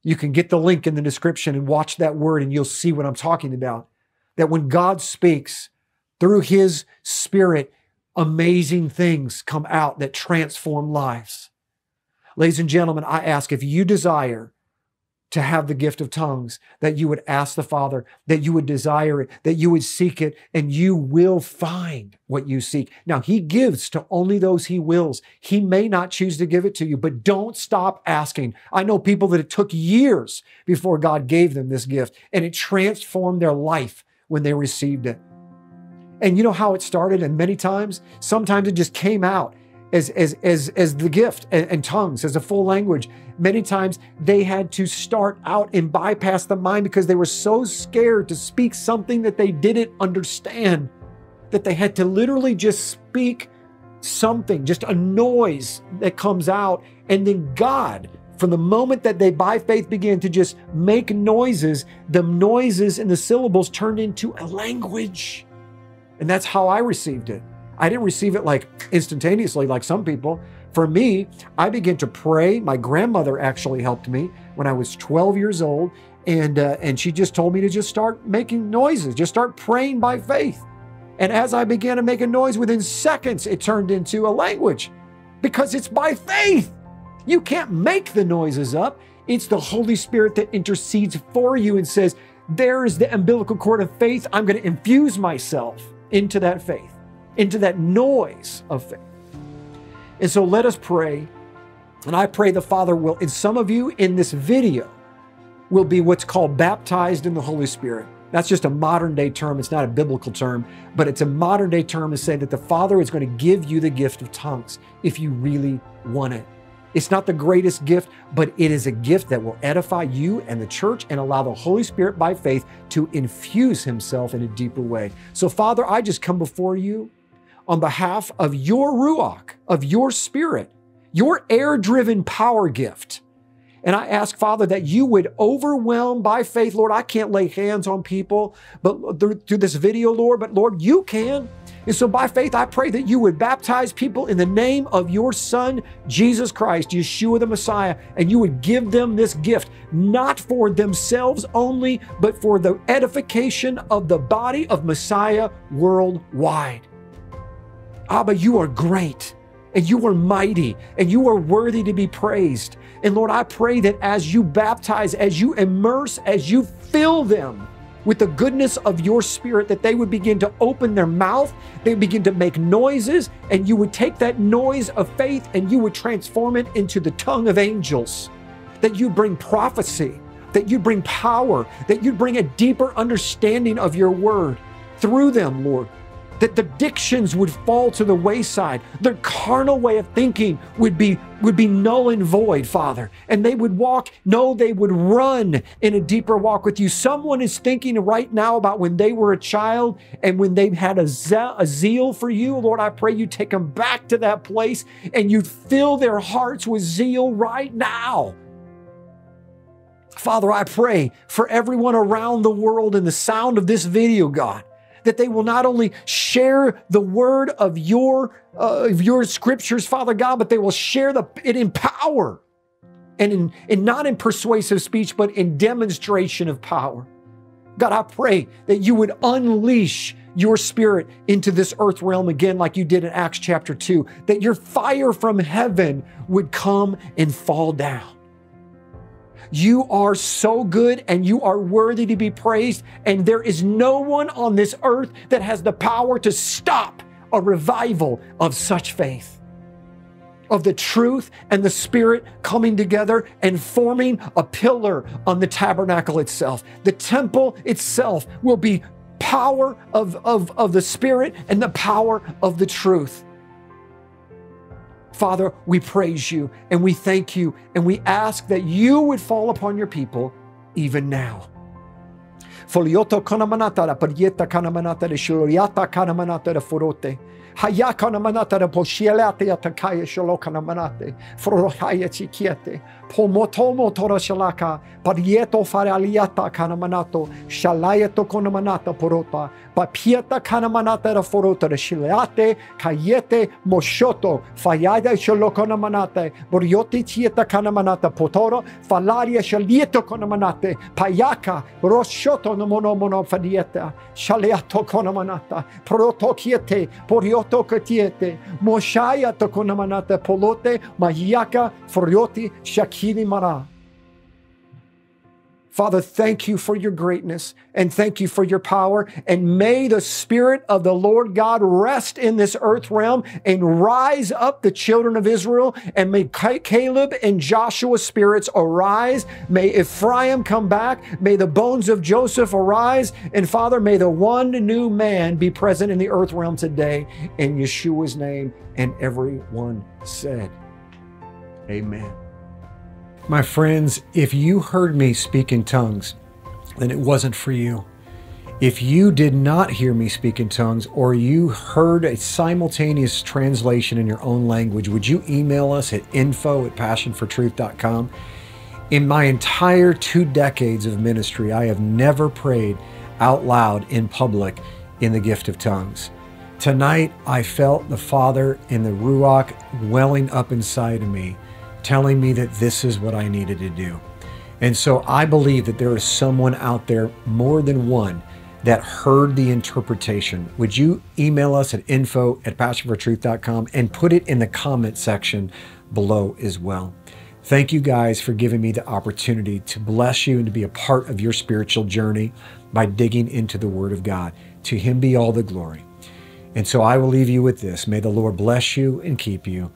You can get the link in the description and watch that word and you'll see what I'm talking about that when God speaks through his spirit, amazing things come out that transform lives. Ladies and gentlemen, I ask if you desire to have the gift of tongues, that you would ask the Father, that you would desire it, that you would seek it, and you will find what you seek. Now, He gives to only those He wills. He may not choose to give it to you, but don't stop asking. I know people that it took years before God gave them this gift, and it transformed their life when they received it. And you know how it started? And many times, sometimes it just came out as, as, as, as the gift and, and, tongues, as a full language. Many times they had to start out and bypass the mind because they were so scared to speak something that they didn't understand that they had to literally just speak something, just a noise that comes out. And then God, from the moment that they by faith began to just make noises, the noises and the syllables turned into a language. And that's how I received it. I didn't receive it like instantaneously, like some people. For me, I began to pray. My grandmother actually helped me when I was 12 years old, and uh, and she just told me to just start making noises, just start praying by faith. And as I began to make a noise, within seconds, it turned into a language, because it's by faith. You can't make the noises up. It's the Holy Spirit that intercedes for you and says, "There is the umbilical cord of faith. I'm going to infuse myself into that faith." into that noise of faith. And so let us pray. And I pray the Father will, and some of you in this video will be what's called baptized in the Holy Spirit. That's just a modern day term. It's not a biblical term, but it's a modern day term to say that the Father is going to give you the gift of tongues if you really want it. It's not the greatest gift, but it is a gift that will edify you and the church and allow the Holy Spirit by faith to infuse Himself in a deeper way. So, Father, I just come before you on behalf of your Ruach, of your spirit, your air driven power gift. And I ask, Father, that you would overwhelm by faith. Lord, I can't lay hands on people but through, through this video, Lord, but Lord, you can. And so by faith, I pray that you would baptize people in the name of your Son, Jesus Christ, Yeshua the Messiah, and you would give them this gift, not for themselves only, but for the edification of the body of Messiah worldwide. Abba, you are great and you are mighty and you are worthy to be praised. And Lord, I pray that as you baptize, as you immerse, as you fill them with the goodness of your spirit, that they would begin to open their mouth, they would begin to make noises, and you would take that noise of faith and you would transform it into the tongue of angels. That you bring prophecy, that you bring power, that you bring a deeper understanding of your word through them, Lord that the dictions would fall to the wayside. Their carnal way of thinking would be, would be null and void, Father. And they would walk, no, they would run in a deeper walk with you. Someone is thinking right now about when they were a child and when they had a, ze- a zeal for you. Lord, I pray you take them back to that place and you fill their hearts with zeal right now. Father, I pray for everyone around the world in the sound of this video, God that they will not only share the word of your, uh, of your scriptures, Father God, but they will share the, it in power and in, in not in persuasive speech, but in demonstration of power. God, I pray that you would unleash your spirit into this earth realm again, like you did in Acts chapter 2, that your fire from heaven would come and fall down. You are so good and you are worthy to be praised. And there is no one on this earth that has the power to stop a revival of such faith. Of the truth and the spirit coming together and forming a pillar on the tabernacle itself. The temple itself will be power of, of, of the spirit and the power of the truth. Father, we praise you and we thank you and we ask that you would fall upon your people even now. Folioto kanamanata la parieta kanamanata de shuriata kanamanata de forote. Hayakana manata de poshielate atakaya shalokana manate. Forohaya chikiete. Pomotomo tora shalaka. Parieto fare aliata kanamanato. Shalayeto konamanata porota. Papieta canamanata forotore shileate, cayete moshoto, fallada sholoconamanate, borioti tieta canamanata potoro, falaria shalieto conamanate, payaca, roshoto no monomono fadieta, shaleato Proto Kiete, borioto ketiete, moshaya to conamanata polote, mayaca, forioti, shakini mara. Father, thank you for your greatness and thank you for your power. And may the Spirit of the Lord God rest in this earth realm and rise up the children of Israel. And may Caleb and Joshua's spirits arise. May Ephraim come back. May the bones of Joseph arise. And Father, may the one new man be present in the earth realm today in Yeshua's name. And everyone said, Amen. My friends, if you heard me speak in tongues, then it wasn't for you. If you did not hear me speak in tongues or you heard a simultaneous translation in your own language, would you email us at info at passionfortruth.com? In my entire two decades of ministry, I have never prayed out loud in public in the gift of tongues. Tonight, I felt the Father in the Ruach welling up inside of me telling me that this is what I needed to do. And so I believe that there is someone out there, more than one, that heard the interpretation. Would you email us at info at passionfortruth.com and put it in the comment section below as well? Thank you guys for giving me the opportunity to bless you and to be a part of your spiritual journey by digging into the Word of God. To Him be all the glory. And so I will leave you with this. May the Lord bless you and keep you.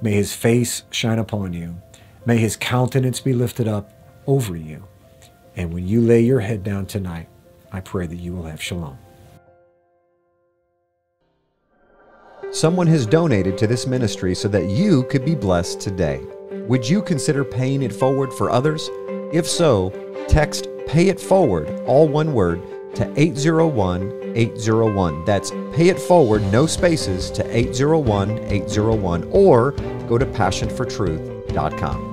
May his face shine upon you. May his countenance be lifted up over you. And when you lay your head down tonight, I pray that you will have shalom. Someone has donated to this ministry so that you could be blessed today. Would you consider paying it forward for others? If so, text Pay It Forward, all one word, to 801 801. That's pay it forward, no spaces, to 801 801, or go to passionfortruth.com.